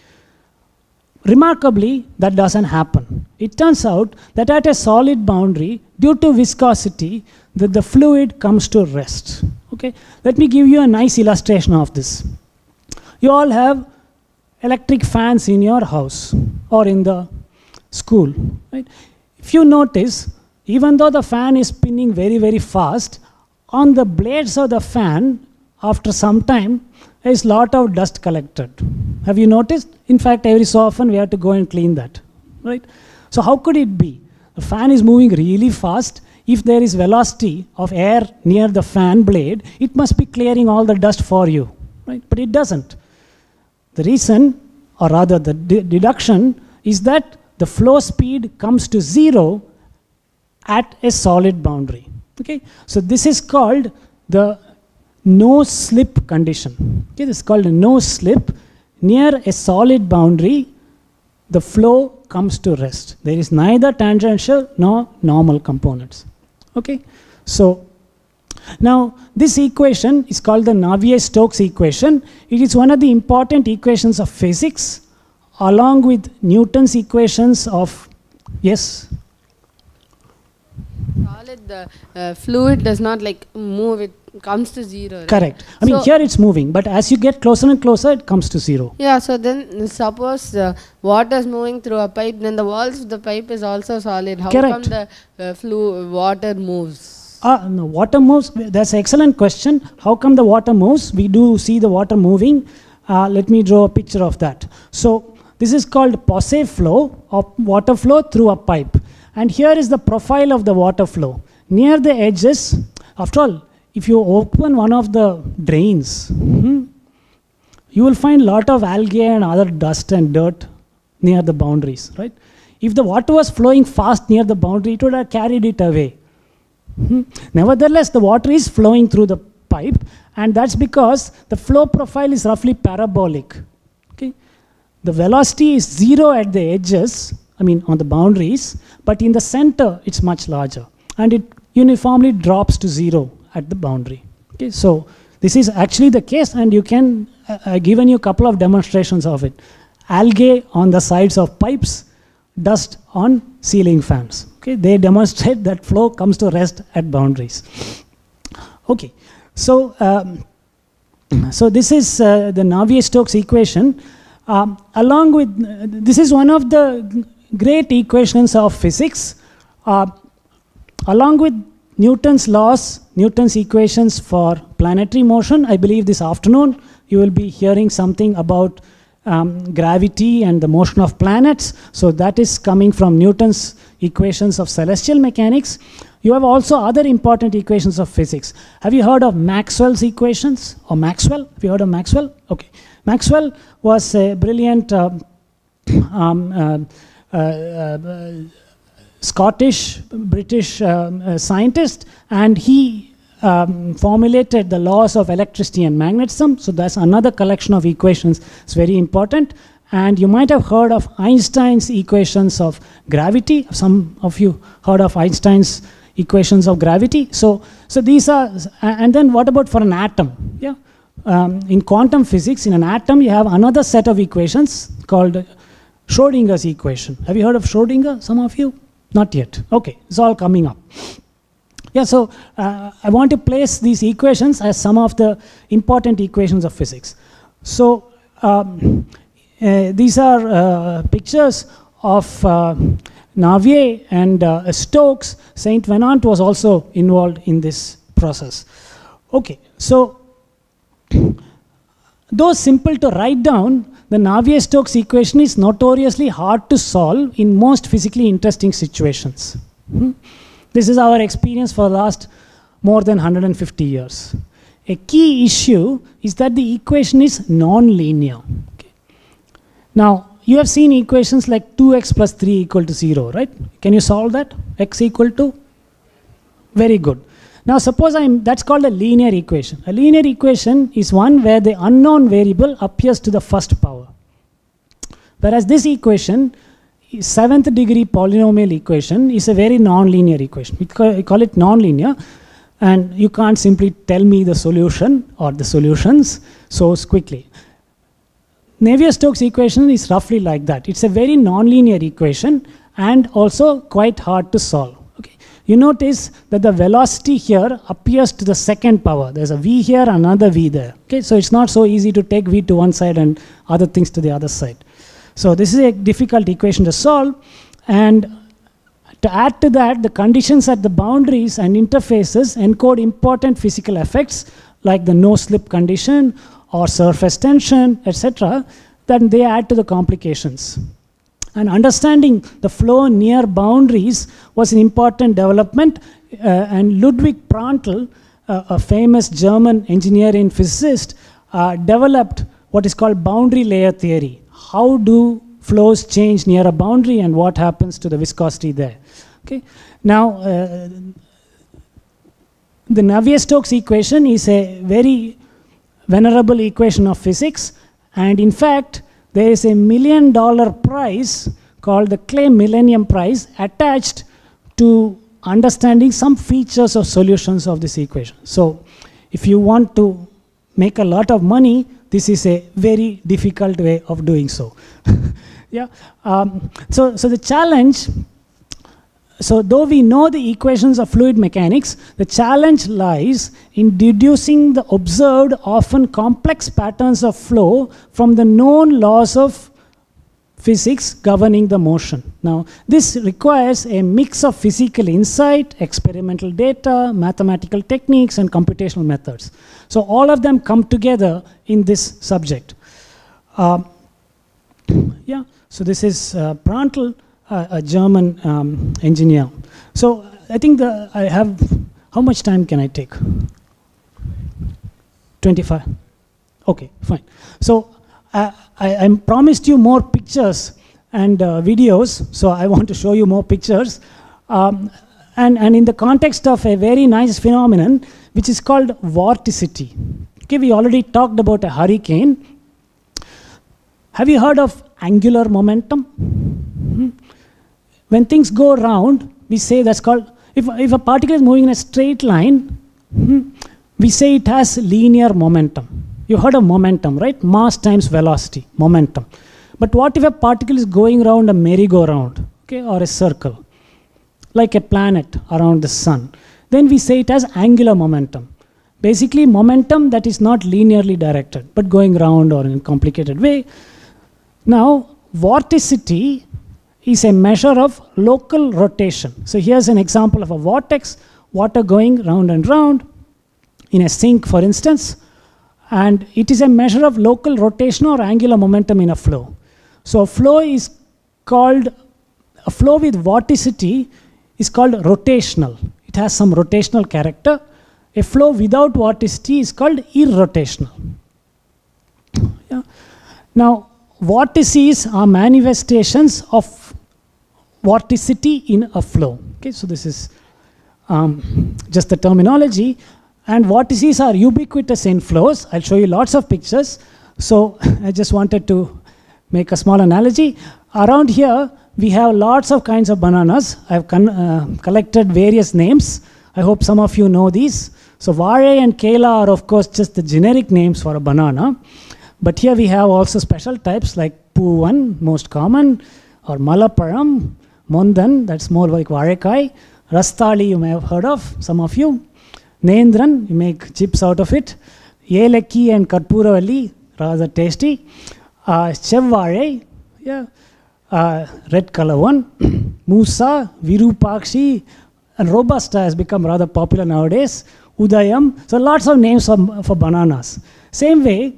Remarkably, that doesn't happen. It turns out that at a solid boundary, due to viscosity, that the fluid comes to rest. Okay, let me give you a nice illustration of this. You all have electric fans in your house or in the school. Right? If you notice, even though the fan is spinning very, very fast, on the blades of the fan, after some time, there is a lot of dust collected. Have you noticed? In fact, every so often we have to go and clean that. Right? So how could it be? The fan is moving really fast. If there is velocity of air near the fan blade, it must be clearing all the dust for you. Right? But it doesn't. The reason, or rather the de deduction, is that the flow speed comes to zero at a solid boundary. Okay, so this is called the no slip condition. Okay, this is called a no slip. Near a solid boundary, the flow comes to rest. There is neither tangential nor normal components. Okay, so now this equation is called the Navier-Stokes equation. It is one of the important equations of physics along with Newton's equations of, yes? solid the uh, fluid does not like move it comes to zero right? Correct. I mean, So- here it's moving, but as you get closer and closer, it comes to zero. yeah so then suppose uh, water is moving through a pipe then the walls of the pipe is also solid how come the uh, flu water moves Ah, no, water moves. That's an excellent question. How come the water moves? We do see the water moving. Uh, let me draw a picture of that. So this is called Poiseuille flow of water flow through a pipe. And here is the profile of the water flow. Near the edges, after all, if you open one of the drains, hmm, you will find lot of algae and other dust and dirt near the boundaries, right? If the water was flowing fast near the boundary, it would have carried it away. Hmm. Nevertheless, the water is flowing through the pipe, and that's because the flow profile is roughly parabolic. Okay? The velocity is zero at the edges, I mean on the boundaries, but in the center it's much larger, and it uniformly drops to zero at the boundary. Okay? So this is actually the case, and you can uh, I've given you a couple of demonstrations of it. Algae on the sides of pipes, dust on ceiling fans. Okay, they demonstrate that flow comes to rest at boundaries. Okay, so um, so this is uh, the Navier-Stokes equation. Um, along with uh, this is one of the great equations of physics. Uh, along with Newton's laws, Newton's equations for planetary motion, I believe this afternoon you will be hearing something about um, gravity and the motion of planets. So that is coming from Newton's equations of celestial mechanics. You have also other important equations of physics. Have you heard of Maxwell's equations or Maxwell? Have you heard of Maxwell? Okay. Maxwell was a brilliant um, um, uh, uh, uh, Scottish, British um, uh, scientist, and he um, formulated the laws of electricity and magnetism. So that's another collection of equations. It's very important. And you might have heard of Einstein's equations of gravity. Some of you heard of Einstein's equations of gravity. So, so these are, and then what about for an atom? Yeah. Um, in quantum physics, in an atom, you have another set of equations called Schrodinger's equation. Have you heard of Schrodinger, some of you? Not yet. Okay, it's all coming up. Yeah, so uh, I want to place these equations as some of the important equations of physics. So um, uh, these are uh, pictures of uh, Navier and uh, Stokes. Saint Venant was also involved in this process. Okay, so though simple to write down, the Navier-Stokes equation is notoriously hard to solve in most physically interesting situations. Hmm? This is our experience for the last more than 150 years. A key issue is that the equation is non-linear. Okay. Now, you have seen equations like 2x plus 3 equal to 0, right? Can you solve that? x equal to? Very good. Now suppose I'm, that's called a linear equation. A linear equation is one where the unknown variable appears to the first power. Whereas this equation, seventh degree polynomial equation is a very non-linear equation. We call, we call it non-linear and you can't simply tell me the solution or the solutions so quickly. Navier-Stokes equation is roughly like that. It's a very non-linear equation and also quite hard to solve you notice that the velocity here appears to the second power. There's a v here, another v there. Okay, so it's not so easy to take v to one side and other things to the other side. So this is a difficult equation to solve. And to add to that, the conditions at the boundaries and interfaces encode important physical effects like the no-slip condition or surface tension, etc. Then they add to the complications. And understanding the flow near boundaries was an important development. Uh, and Ludwig Prandtl, uh, a famous German engineer and physicist, uh, developed what is called boundary layer theory. How do flows change near a boundary and what happens to the viscosity there? Okay. Now, uh, the Navier-Stokes equation is a very venerable equation of physics. And in fact, there is a million dollar prize called the Clay Millennium Prize attached to understanding some features of solutions of this equation. So if you want to make a lot of money, this is a very difficult way of doing so. yeah. Um, so, so the challenge so though we know the equations of fluid mechanics, the challenge lies in deducing the observed, often complex patterns of flow from the known laws of physics governing the motion. Now, this requires a mix of physical insight, experimental data, mathematical techniques, and computational methods. So all of them come together in this subject. Uh, yeah, so this is uh, Prandtl a, German um, engineer. So I think the, I have, how much time can I take? 25. Okay, fine. So I, I, I promised you more pictures and uh, videos, so I want to show you more pictures. Um, and, and in the context of a very nice phenomenon, which is called vorticity. Okay, we already talked about a hurricane. Have you heard of angular momentum? When things go around, we say that's called, if, if a particle is moving in a straight line, hmm, we say it has linear momentum. You heard of momentum, right? Mass times velocity, momentum. But what if a particle is going around a merry-go-round, okay, or a circle, like a planet around the sun? Then we say it has angular momentum. Basically, momentum that is not linearly directed, but going around or in a complicated way. Now, vorticity is a measure of local rotation. So here's an example of a vortex, water going round and round in a sink, for instance. and it is a measure of local rotation or angular momentum in a flow. So a flow is called, a flow with vorticity is called rotational. It has some rotational character. A flow without vorticity is called irrotational. Yeah. Now, vortices are manifestations of vorticity in a flow. Okay, so this is um, just the terminology. And vortices are ubiquitous in flows. I'll show you lots of pictures. So I just wanted to make a small analogy. Around here, we have lots of kinds of bananas. I've uh, collected various names. I hope some of you know these. So Vare and Kela are of course just the generic names for a banana. But here we have also special types like Puvan, most common, or Malaparam, Mondan, that's more like Varekai. Rastali, you may have heard of, some of you. Nendran, you make chips out of it. Yeleki and Karpuravalli, rather tasty. Uh, Chevvare, yeah, uh, red color one. Musa, Virupakshi, and Robusta has become rather popular nowadays. Udayam, so lots of names for, for bananas. Same way,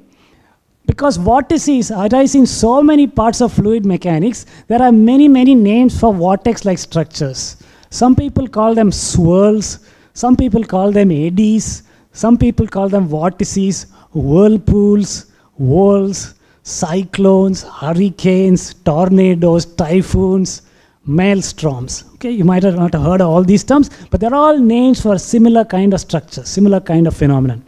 because vortices arise in so many parts of fluid mechanics, there are many, many names for vortex-like structures. Some people call them swirls, some people call them eddies, some people call them vortices, whirlpools, whirls, cyclones, hurricanes, tornadoes, typhoons, maelstroms. Okay, you might have not heard all these terms, but they're all names for similar kind of structure, similar kind of phenomenon.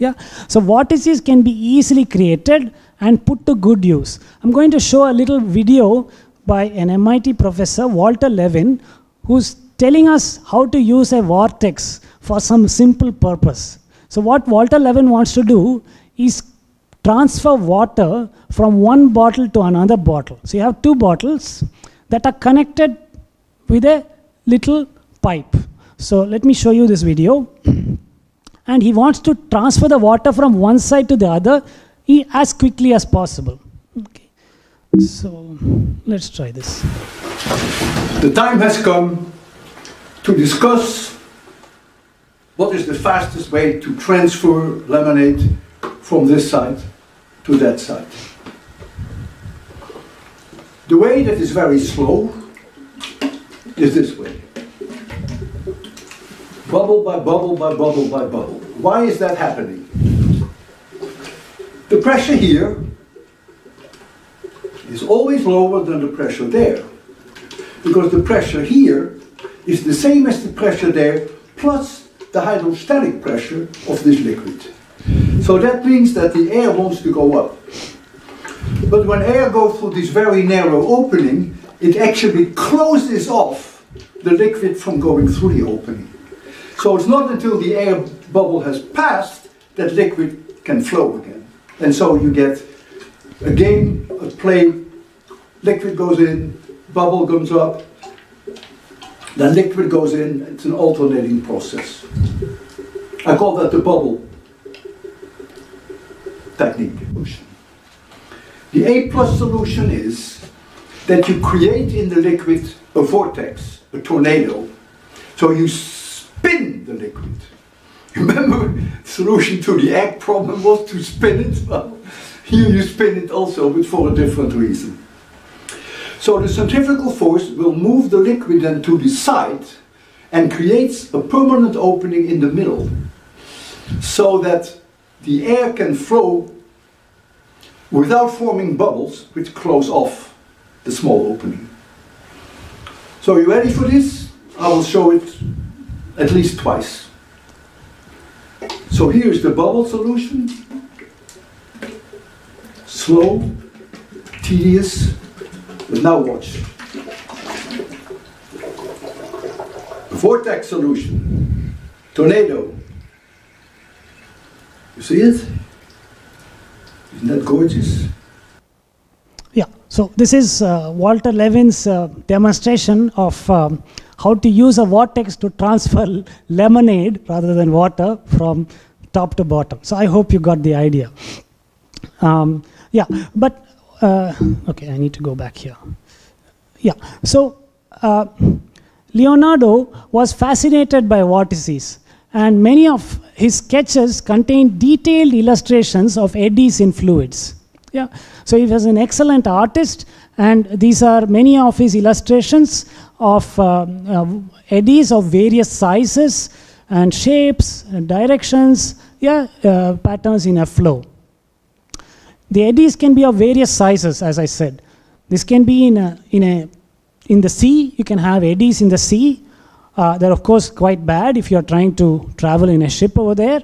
Yeah, so vortices can be easily created and put to good use. I'm going to show a little video by an MIT professor, Walter Lewin, who's telling us how to use a vortex for some simple purpose. So what Walter Lewin wants to do is transfer water from one bottle to another bottle. So you have two bottles that are connected with a little pipe. So let me show you this video. and he wants to transfer the water from one side to the other as quickly as possible. Okay. So let's try this. The time has come to discuss what is the fastest way to transfer lemonade from this side to that side. The way that is very slow is this way. Bubble by bubble by bubble by bubble. Why is that happening? The pressure here is always lower than the pressure there. Because the pressure here is the same as the pressure there plus the hydrostatic pressure of this liquid. So that means that the air wants to go up. But when air goes through this very narrow opening, it actually closes off the liquid from going through the opening. So it's not until the air bubble has passed that liquid can flow again. And so you get a game, a play, liquid goes in, bubble comes up, then liquid goes in, it's an alternating process. I call that the bubble technique. The A plus solution is that you create in the liquid a vortex, a tornado. So you spin the liquid. Remember, the solution to the egg problem was to spin it? Well, here you spin it also, but for a different reason. So the centrifugal force will move the liquid then to the side and creates a permanent opening in the middle so that the air can flow without forming bubbles which close off the small opening. So are you ready for this? I will show it at least twice. So here's the bubble solution. Slow, tedious, but now watch. Vortex solution, tornado. You see it? Isn't that gorgeous? Yeah, so this is uh, Walter Lewin's uh, demonstration of um, how to use a vortex to transfer lemonade rather than water from top to bottom. So I hope you got the idea. Um, yeah, but, uh, okay, I need to go back here. Yeah, so uh, Leonardo was fascinated by vortices. and many of his sketches contain detailed illustrations of eddies in fluids. Yeah, so he was an excellent artist, and these are many of his illustrations of uh, eddies of various sizes and shapes, and directions, yeah, uh, patterns in a flow. The eddies can be of various sizes, as I said. This can be in a, in a in the sea. You can have eddies in the sea. Uh, they're of course quite bad if you're trying to travel in a ship over there.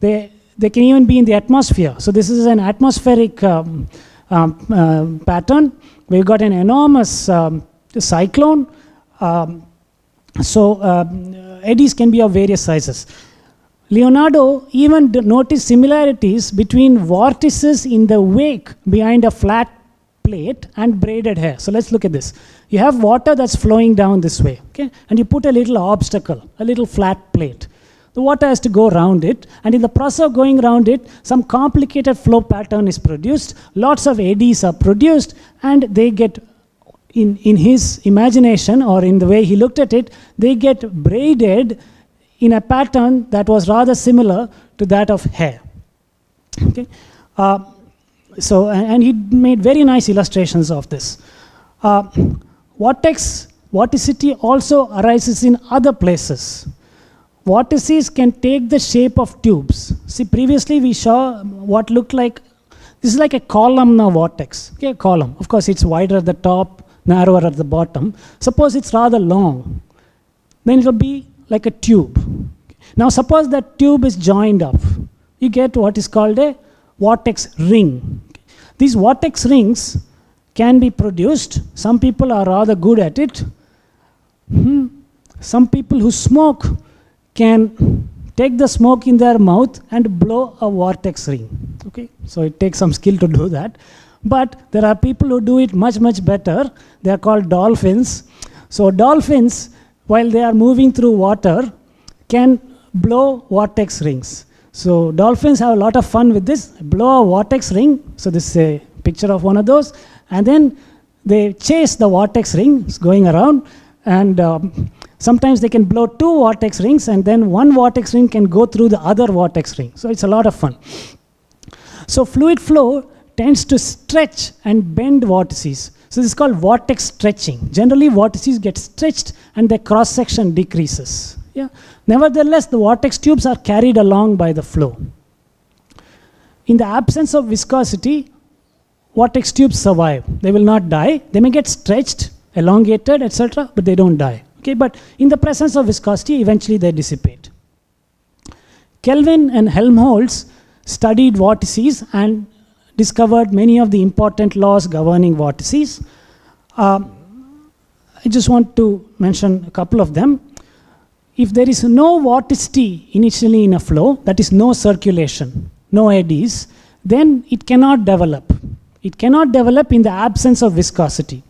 They they can even be in the atmosphere. So this is an atmospheric um, um, uh, pattern. We've got an enormous um, cyclone. Um, so um, eddies can be of various sizes. Leonardo even noticed similarities between vortices in the wake behind a flat plate and braided hair. So let's look at this. You have water that's flowing down this way, okay? And you put a little obstacle, a little flat plate. The water has to go around it, and in the process of going around it, some complicated flow pattern is produced, lots of eddies are produced, and they get, in, in his imagination or in the way he looked at it, they get braided in a pattern that was rather similar to that of hair. Okay? Uh, so, and, and, he made very nice illustrations of this. Uh, vortex, vorticity also arises in other places. Vortices can take the shape of tubes. See, previously we saw what looked like, this is like a columnar vortex, okay, a column. Of course, it's wider at the top, narrower at the bottom. Suppose it's rather long, then it will be like a tube. Now, suppose that tube is joined up. You get what is called a vortex ring. These vortex rings can be produced. Some people are rather good at it. Hmm. Some people who smoke can take the smoke in their mouth and blow a vortex ring. Okay, so it takes some skill to do that. But there are people who do it much, much better. They are called dolphins. So dolphins, while they are moving through water, can blow vortex rings. So dolphins have a lot of fun with this. Blow a vortex ring. So this is a picture of one of those. And then they chase the vortex rings going around. And um, sometimes they can blow two vortex rings and then one vortex ring can go through the other vortex ring. So it's a lot of fun. So fluid flow tends to stretch and bend vortices. So this is called vortex stretching. Generally vortices get stretched and the cross section decreases. Yeah. Nevertheless, the vortex tubes are carried along by the flow. In the absence of viscosity, vortex tubes survive. They will not die. They may get stretched, elongated, etc., but they don't die. Okay, but in the presence of viscosity, eventually they dissipate. Kelvin and Helmholtz studied vortices and discovered many of the important laws governing vortices. Um, I just want to mention a couple of them. If there is no vorticity initially in a flow, that is no circulation, no eddies, then it cannot develop. It cannot develop in the absence of viscosity.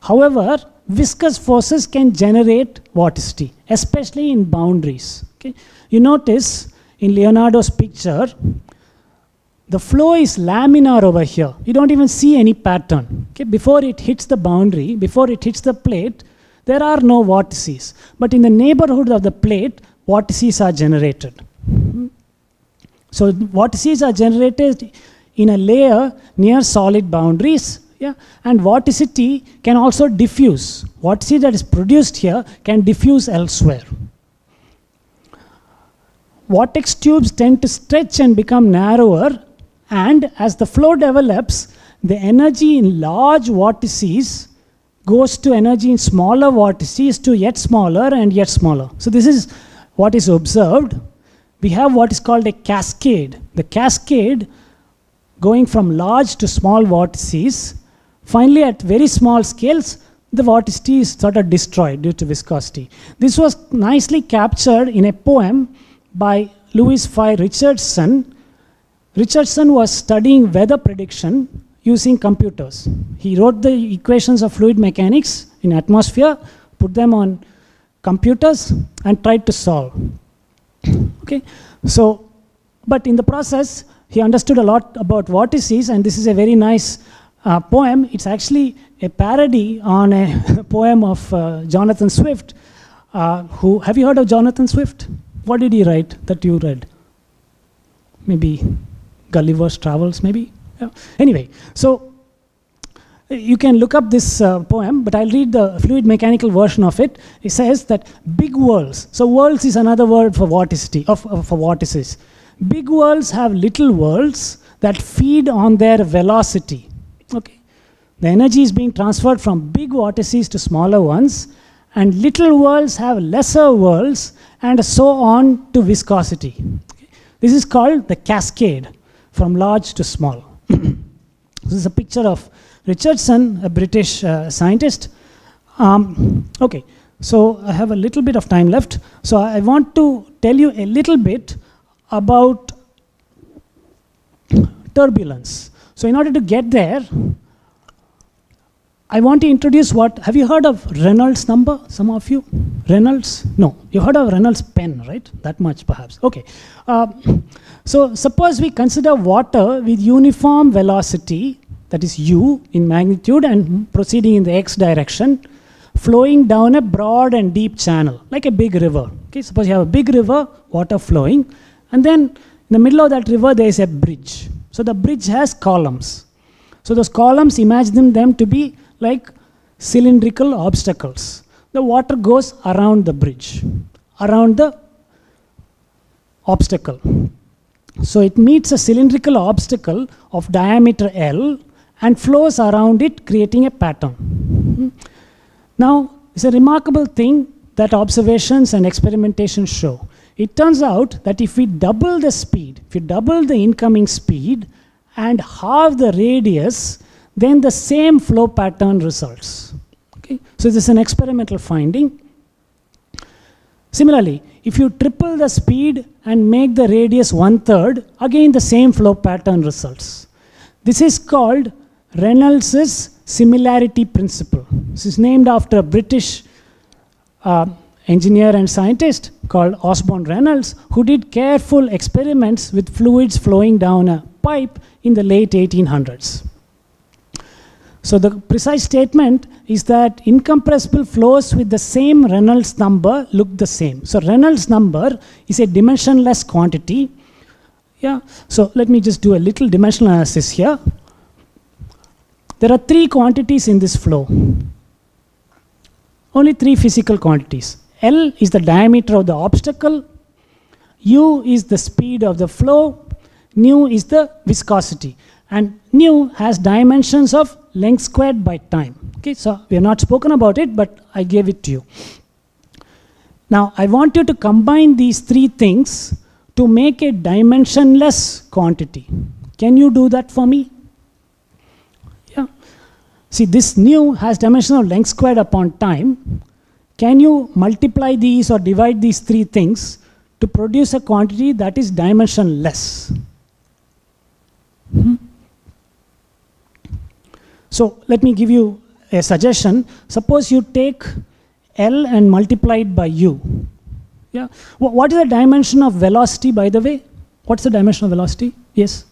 However, viscous forces can generate vorticity, especially in boundaries. Okay? You notice in Leonardo's picture, the flow is laminar over here. You don't even see any pattern. Okay? Before it hits the boundary, before it hits the plate, there are no vortices. But in the neighborhood of the plate, vortices are generated. So vortices are generated in a layer near solid boundaries. Yeah? And vorticity can also diffuse. Vorticity that is produced here can diffuse elsewhere. Vortex tubes tend to stretch and become narrower and as the flow develops, the energy in large vortices goes to energy in smaller vortices to yet smaller and yet smaller. So this is what is observed. We have what is called a cascade. The cascade going from large to small vortices. Finally, at very small scales, the vorticity is sort of destroyed due to viscosity. This was nicely captured in a poem by Lewis Fry Richardson Richardson was studying weather prediction using computers. He wrote the equations of fluid mechanics in atmosphere, put them on computers, and tried to solve. okay, so, but in the process, he understood a lot about vortices, and this is a very nice uh, poem. It's actually a parody on a poem of uh, Jonathan Swift. Uh, who have you heard of Jonathan Swift? What did he write that you read? Maybe Gulliver's Travels, maybe? Yeah. Anyway, so you can look up this uh, poem, but I'll read the fluid mechanical version of it. It says that big whorls, so whorls is another word for vorticity, of, of- for vortices. Big whorls have little whorls that feed on their velocity. Okay. The energy is being transferred from big vortices to smaller ones, and little whorls have lesser whorls, and so on to viscosity. Okay. This is called the cascade from large to small. this is a picture of Richardson, a British uh, scientist. Um, okay, so I have a little bit of time left. So I want to tell you a little bit about turbulence. So in order to get there, I want to introduce what, have you heard of Reynolds number, some of you? Reynolds? No, you heard of Reynolds pen, right? That much perhaps. Okay. Uh, so suppose we consider water with uniform velocity, that is u in magnitude and proceeding in the x direction, flowing down a broad and deep channel, like a big river. Okay, suppose you have a big river, water flowing, and then in the middle of that river there is a bridge. So the bridge has columns. So those columns, imagine them to be like cylindrical obstacles. The water goes around the bridge, around the obstacle. So it meets a cylindrical obstacle of diameter L and flows around it, creating a pattern. Now, it's a remarkable thing that observations and experimentation show. It turns out that if we double the speed, if we double the incoming speed and halve the radius, then the same flow pattern results. Okay? So this is an experimental finding. Similarly, if you triple the speed and make the radius one third, again the same flow pattern results. This is called Reynolds's similarity principle. This is named after a British uh, engineer and scientist called Osborne Reynolds, who did careful experiments with fluids flowing down a pipe in the late 1800s. So the precise statement is that incompressible flows with the same Reynolds number look the same. So Reynolds number is a dimensionless quantity. Yeah. So let me just do a little dimensional analysis here. There are three quantities in this flow. Only three physical quantities. L is the diameter of the obstacle, U is the speed of the flow, nu is the viscosity. And nu has dimensions of length squared by time. Okay, so we have not spoken about it, but I gave it to you. Now, I want you to combine these three things to make a dimensionless quantity. Can you do that for me? Yeah. See, this nu has dimension of length squared upon time. Can you multiply these or divide these three things to produce a quantity that is dimensionless? Hmm? So let me give you a suggestion. Suppose you take L and multiply it by U. Yeah. Wh- what is the dimension of velocity, by the way? What's the dimension of velocity? Yes.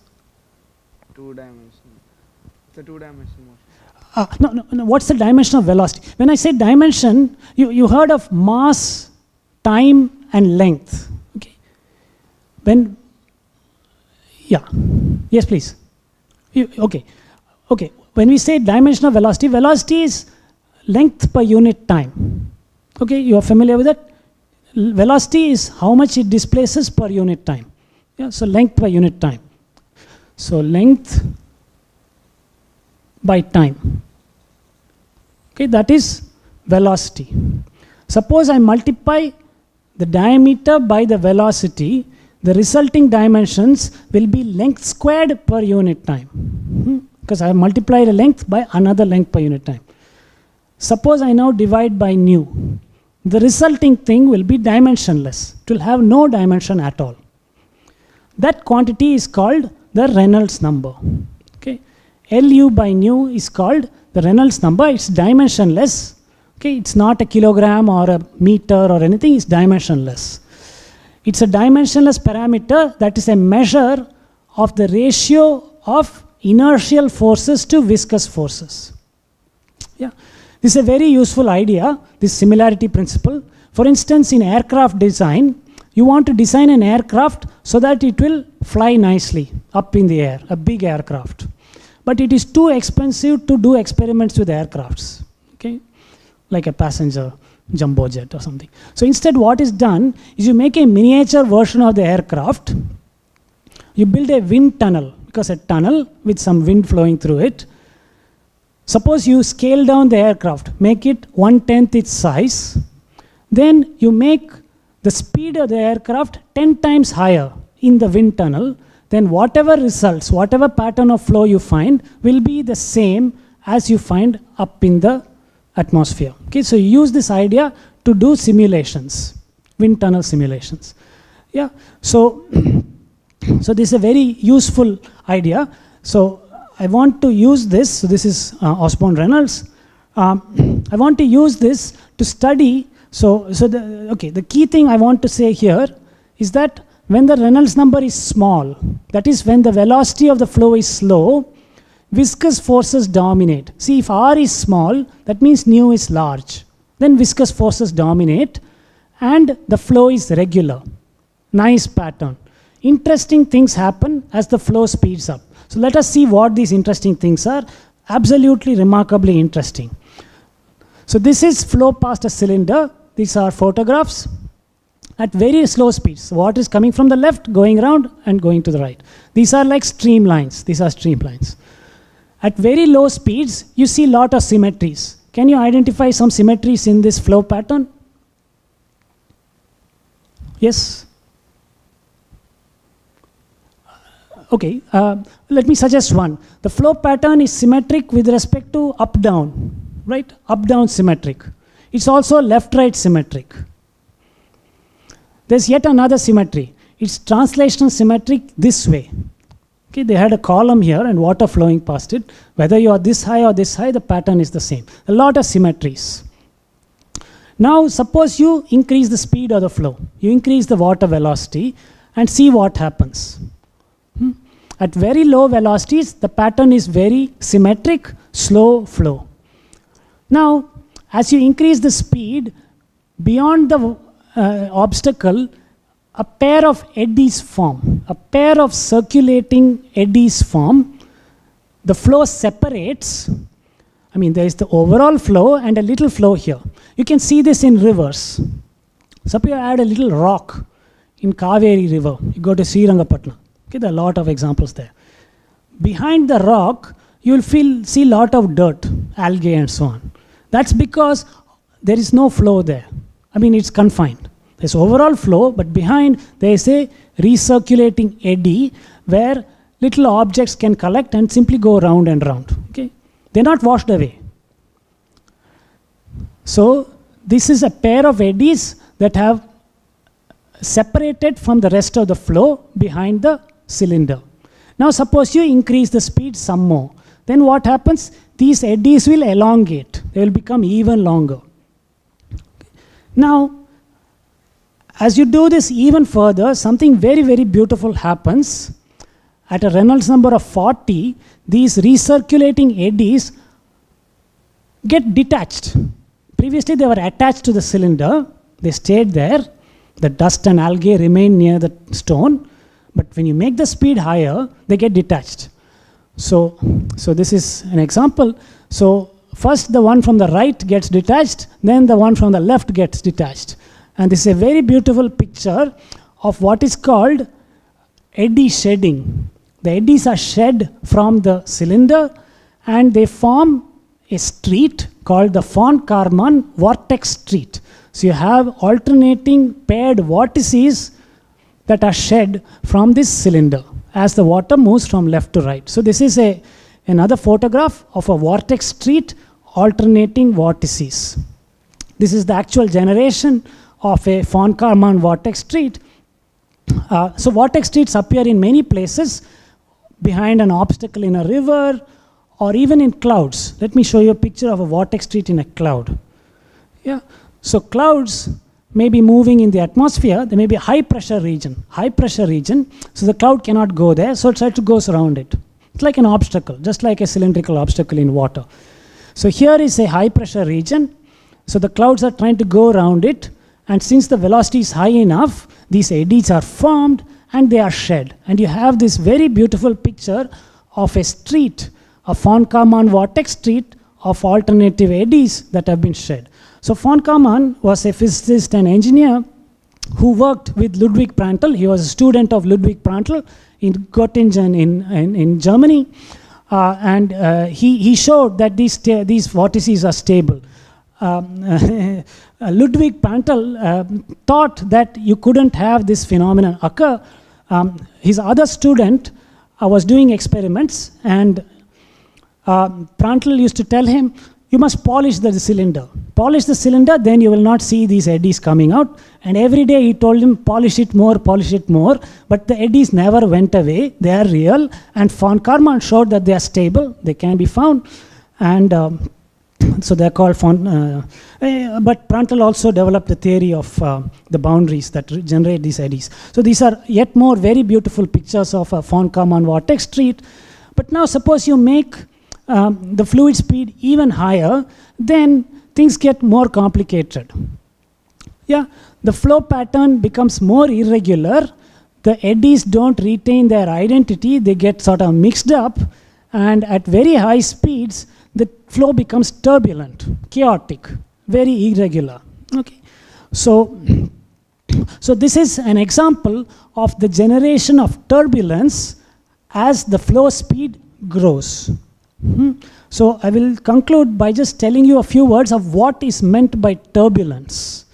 Two dimension. It's a two dimension motion. Uh, no, no, no. What's the dimension of velocity? When I say dimension, you, you heard of mass, time, and length. Okay. When, yeah. Yes, please. You, okay. Okay. When we say dimension of velocity, velocity is length per unit time. Okay, you are familiar with that? Velocity is how much it displaces per unit time. Yeah, so length per unit time. So length by time. Okay, that is velocity. Suppose I multiply the diameter by the velocity, the resulting dimensions will be length squared per unit time. Hmm. Because I have multiplied a length by another length per unit time. Suppose I now divide by nu. The resulting thing will be dimensionless. It will have no dimension at all. That quantity is called the Reynolds number. Okay. Lu by nu is called the Reynolds number. It's dimensionless. Okay, it's not a kilogram or a meter or anything, it's dimensionless. It's a dimensionless parameter that is a measure of the ratio of inertial forces to viscous forces. Yeah. This is a very useful idea, this similarity principle. For instance, in aircraft design, you want to design an aircraft so that it will fly nicely up in the air, a big aircraft. But it is too expensive to do experiments with aircrafts, okay? Like a passenger jumbo jet or something. So instead, what is done is you make a miniature version of the aircraft. You build a wind tunnel, because a tunnel with some wind flowing through it. Suppose you scale down the aircraft, make it one tenth its size, then you make the speed of the aircraft 10 times higher in the wind tunnel, then whatever results, whatever pattern of flow you find will be the same as you find up in the atmosphere. Okay, so you use this idea to do simulations, wind tunnel simulations. Yeah, so, so this is a very useful idea. So I want to use this, so this is uh, Osborne Reynolds. Um, I want to use this to study so, so the, okay, the key thing I want to say here is that when the Reynolds number is small, that is when the velocity of the flow is slow, viscous forces dominate. See, if R is small, that means nu is large. Then viscous forces dominate and the flow is regular. Nice pattern. Interesting things happen as the flow speeds up. So let us see what these interesting things are. Absolutely remarkably interesting. So this is flow past a cylinder. These are photographs at very slow speeds. Water is coming from the left, going around, and going to the right. These are like streamlines. These are streamlines. At very low speeds, you see a lot of symmetries. Can you identify some symmetries in this flow pattern? Yes? Okay, uh, let me suggest one. The flow pattern is symmetric with respect to up-down, right? Up-down symmetric. It's also left-right symmetric. There's yet another symmetry. It's translational symmetric this way. Okay, they had a column here and water flowing past it. Whether you are this high or this high, the pattern is the same. A lot of symmetries. Now, suppose you increase the speed of the flow. You increase the water velocity and see what happens. At very low velocities, the pattern is very symmetric, slow flow. Now, as you increase the speed, beyond the uh, obstacle, a pair of eddies form. A pair of circulating eddies form. The flow separates. I mean, there is the overall flow and a little flow here. You can see this in rivers. Suppose you add a little rock in Kaveri River. You go to Srirangapatna. Okay, there are a lot of examples there. Behind the rock, you will feel, see a lot of dirt, algae, and so on. That's because there is no flow there. I mean, it's confined. There's overall flow, but behind there is a recirculating eddy where little objects can collect and simply go round and round. Okay? They're not washed away. So, this is a pair of eddies that have separated from the rest of the flow behind the cylinder. Now, suppose you increase the speed some more. Then what happens? These eddies will elongate. They will become even longer. Now, as you do this even further, something very, very beautiful happens. At a Reynolds number of 40, these recirculating eddies get detached. Previously, they were attached to the cylinder. They stayed there. The dust and algae remain near the stone. But when you make the speed higher, they get detached. So, so this is an example. So first the one from the right gets detached, then the one from the left gets detached. And this is a very beautiful picture of what is called eddy shedding. The eddies are shed from the cylinder and they form a street called the von Karman vortex street. So you have alternating paired vortices that are shed from this cylinder as the water moves from left to right. So this is a, another photograph of a vortex street alternating vortices. This is the actual generation of a von Karman vortex street. Uh, so vortex streets appear in many places, behind an obstacle in a river, or even in clouds. Let me show you a picture of a vortex street in a cloud. Yeah. So clouds may be moving in the atmosphere. There may be a high pressure region, high pressure region. So the cloud cannot go there. So it tries to go around it. It's like an obstacle, just like a cylindrical obstacle in water. So here is a high pressure region. So the clouds are trying to go around it. And since the velocity is high enough, these eddies are formed and they are shed. And you have this very beautiful picture of a street, a von Karman vortex street of alternative eddies that have been shed. So von Karman was a physicist and engineer who worked with Ludwig Prandtl. He was a student of Ludwig Prandtl in Göttingen in, in, in Germany. Uh, and uh, he, he showed that these, these vortices are stable. Um, uh, Ludwig Prandtl um, thought that you couldn't have this phenomenon occur. Um, his other student uh, was doing experiments, and um, Prandtl used to tell him, you must polish the cylinder. Polish the cylinder, then you will not see these eddies coming out. And every day he told him, polish it more, polish it more. But the eddies never went away. They are real. And von Karman showed that they are stable. They can be found. And um, so they're called von. Uh, eh, but Prandtl also developed the theory of uh, the boundaries that generate these eddies. So these are yet more very beautiful pictures of a von Karman vortex street. But now suppose you make um, the fluid speed even higher, then things get more complicated. Yeah, the flow pattern becomes more irregular. The eddies don't retain their identity, they get sort of mixed up, and at very high speeds, the flow becomes turbulent, chaotic, very irregular. Okay, so so this is an example of the generation of turbulence as the flow speed grows. Hmm. So I will conclude by just telling you a few words of what is meant by turbulence.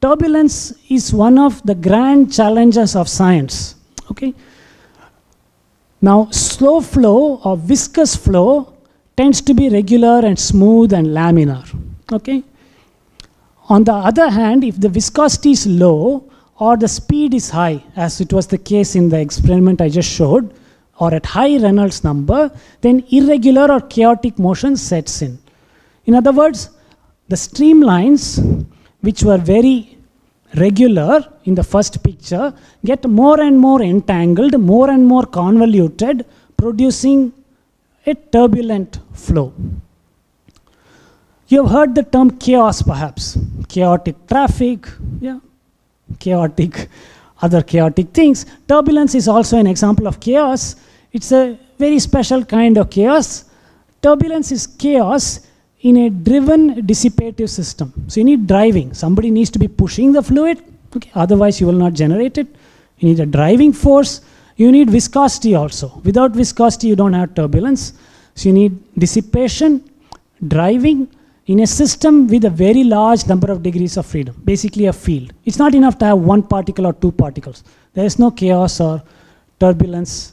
Turbulence is one of the grand challenges of science. Okay. Now, slow flow or viscous flow tends to be regular and smooth and laminar. Okay. On the other hand, if the viscosity is low or the speed is high, as it was the case in the experiment I just showed, or at high Reynolds number, then irregular or chaotic motion sets in. In other words, the streamlines, which were very regular in the first picture, get more and more entangled, more and more convoluted, producing a turbulent flow. You have heard the term chaos perhaps. Chaotic traffic, yeah, chaotic, other chaotic things. Turbulence is also an example of chaos. It's a very special kind of chaos. Turbulence is chaos in a driven dissipative system. So you need driving. Somebody needs to be pushing the fluid, okay? otherwise you will not generate it. You need a driving force. You need viscosity also. Without viscosity, you don't have turbulence. So you need dissipation, driving in a system with a very large number of degrees of freedom, basically a field. It's not enough to have one particle or two particles. There is no chaos or turbulence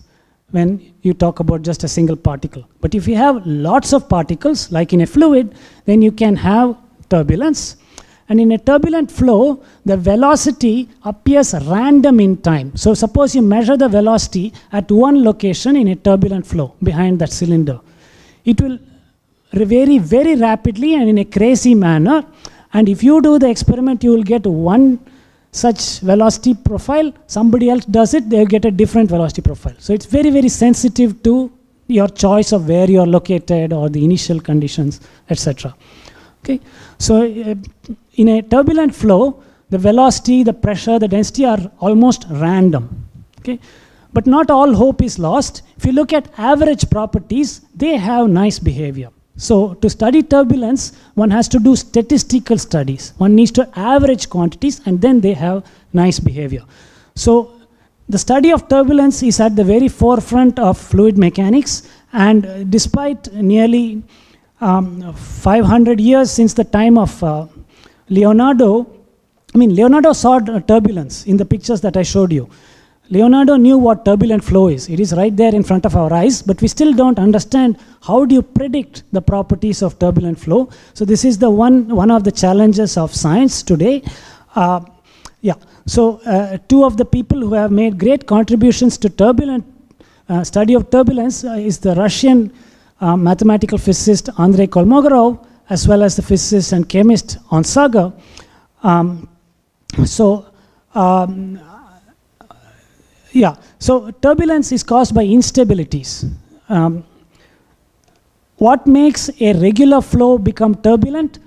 when you talk about just a single particle. But if you have lots of particles, like in a fluid, then you can have turbulence. And in a turbulent flow, the velocity appears random in time. So suppose you measure the velocity at one location in a turbulent flow behind that cylinder. It will vary very rapidly and in a crazy manner. And if you do the experiment, you will get one such velocity profile. Somebody else does it, they'll get a different velocity profile. So it's very, very sensitive to your choice of where you're located or the initial conditions, etc. Okay, so uh, in a turbulent flow, the velocity, the pressure, the density are almost random. Okay, but not all hope is lost. If you look at average properties, they have nice behavior. So to study turbulence, one has to do statistical studies. One needs to average quantities and then they have nice behavior. So the study of turbulence is at the very forefront of fluid mechanics and despite nearly um, 500 years since the time of uh, Leonardo, I mean Leonardo saw turbulence in the pictures that I showed you. Leonardo knew what turbulent flow is. It is right there in front of our eyes, but we still don't understand how do you predict the properties of turbulent flow. So this is the one, one of the challenges of science today. Uh, yeah, so uh, two of the people who have made great contributions to turbulent uh, study of turbulence uh, is the Russian uh, mathematical physicist Andrei Kolmogorov, as well as the physicist and chemist Onsager. Um, so um, yeah, so turbulence is caused by instabilities. Um, what makes a regular flow become turbulent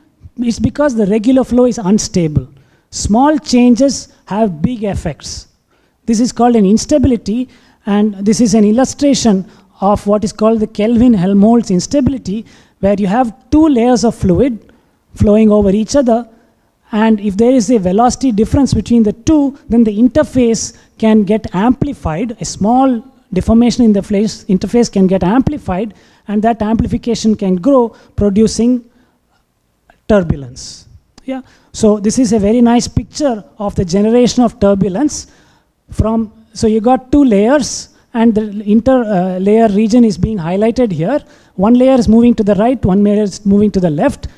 is because the regular flow is unstable. Small changes have big effects. This is called an instability, and this is an illustration of what is called the Kelvin-Helmholtz instability, where you have two layers of fluid flowing over each other, and if there is a velocity difference between the two, then the interface can get amplified. A small deformation in the face interface can get amplified, and that amplification can grow, producing turbulence. Yeah. So this is a very nice picture of the generation of turbulence from. So you got two layers, and the inter uh, layer region is being highlighted here. One layer is moving to the right, one layer is moving to the left.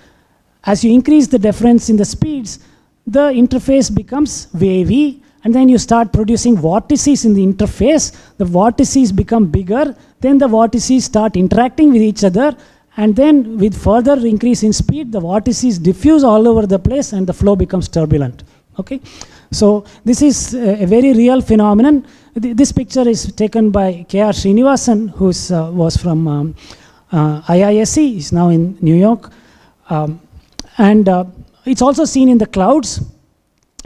As you increase the difference in the speeds, the interface becomes wavy, and then you start producing vortices in the interface. The vortices become bigger, then the vortices start interacting with each other, and then with further increase in speed, the vortices diffuse all over the place and the flow becomes turbulent. Okay? So this is a, very real phenomenon. This picture is taken by K.R. Sreenivasan, who uh, was from um, uh, IISc, he's now in New York. Um, and uh, it's also seen in the clouds.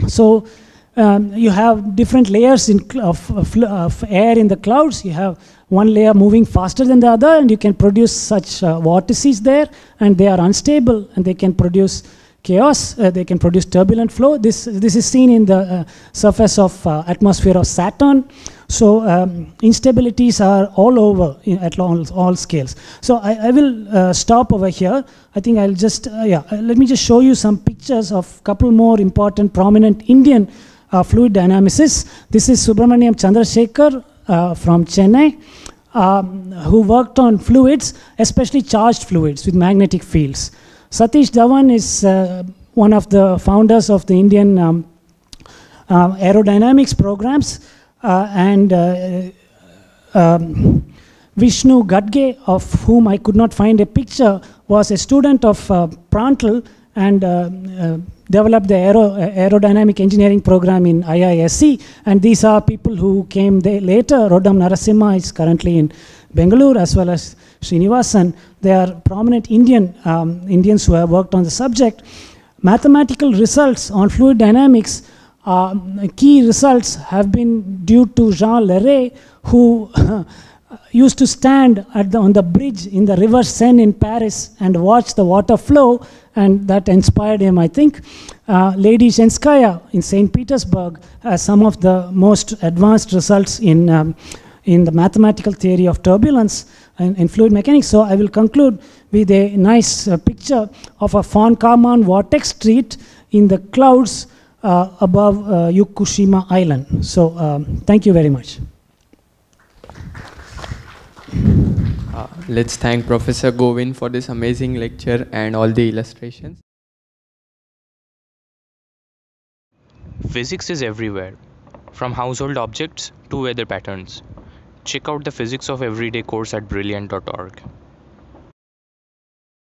So um, you have different layers of, of, of, air in the clouds. You have one layer moving faster than the other, and you can produce such uh, vortices there, and they are unstable, and they can produce chaos. Uh, they can produce turbulent flow. This this is seen in the uh, surface of uh, atmosphere of Saturn. So um, instabilities are all over at all, all scales. So I, I will uh, stop over here. I think I'll just yeah. let me just show you some pictures of couple more important prominent Indian uh, fluid dynamicists. This is Subrahmanyan Chandrasekhar uh, from Chennai, um, who worked on fluids, especially charged fluids with magnetic fields. Satish Dhawan is uh, one of the founders of the Indian um, uh, aerodynamics programs, uh, and uh, um, Vishnu Ghatage, of whom I could not find a picture, was a student of uh, Prandtl and developed the aero, aerodynamic engineering program in IISc. And these are people who came later. Roddam Narasimha is currently in Bangalore, as well as Sreenivasan. They are prominent Indian um, Indians who have worked on the subject. Mathematical results on fluid dynamics, uh, key results have been due to Jean Leray, who used to stand the, on the bridge in the river Seine in Paris and watch the water flow and that inspired him, I think. Uh, Ladyzhenskaya in St. Petersburg has some of the most advanced results in, um, in the mathematical theory of turbulence and in fluid mechanics. So I will conclude with a nice uh, picture of a von Karman vortex street in the clouds above uh, Yakushima Island. So um, thank you very much. Uh, let's thank Professor Govind for this amazing lecture and all the illustrations. Physics is everywhere, from household objects to weather patterns. Check out the Physics of Everyday course at brilliant.org.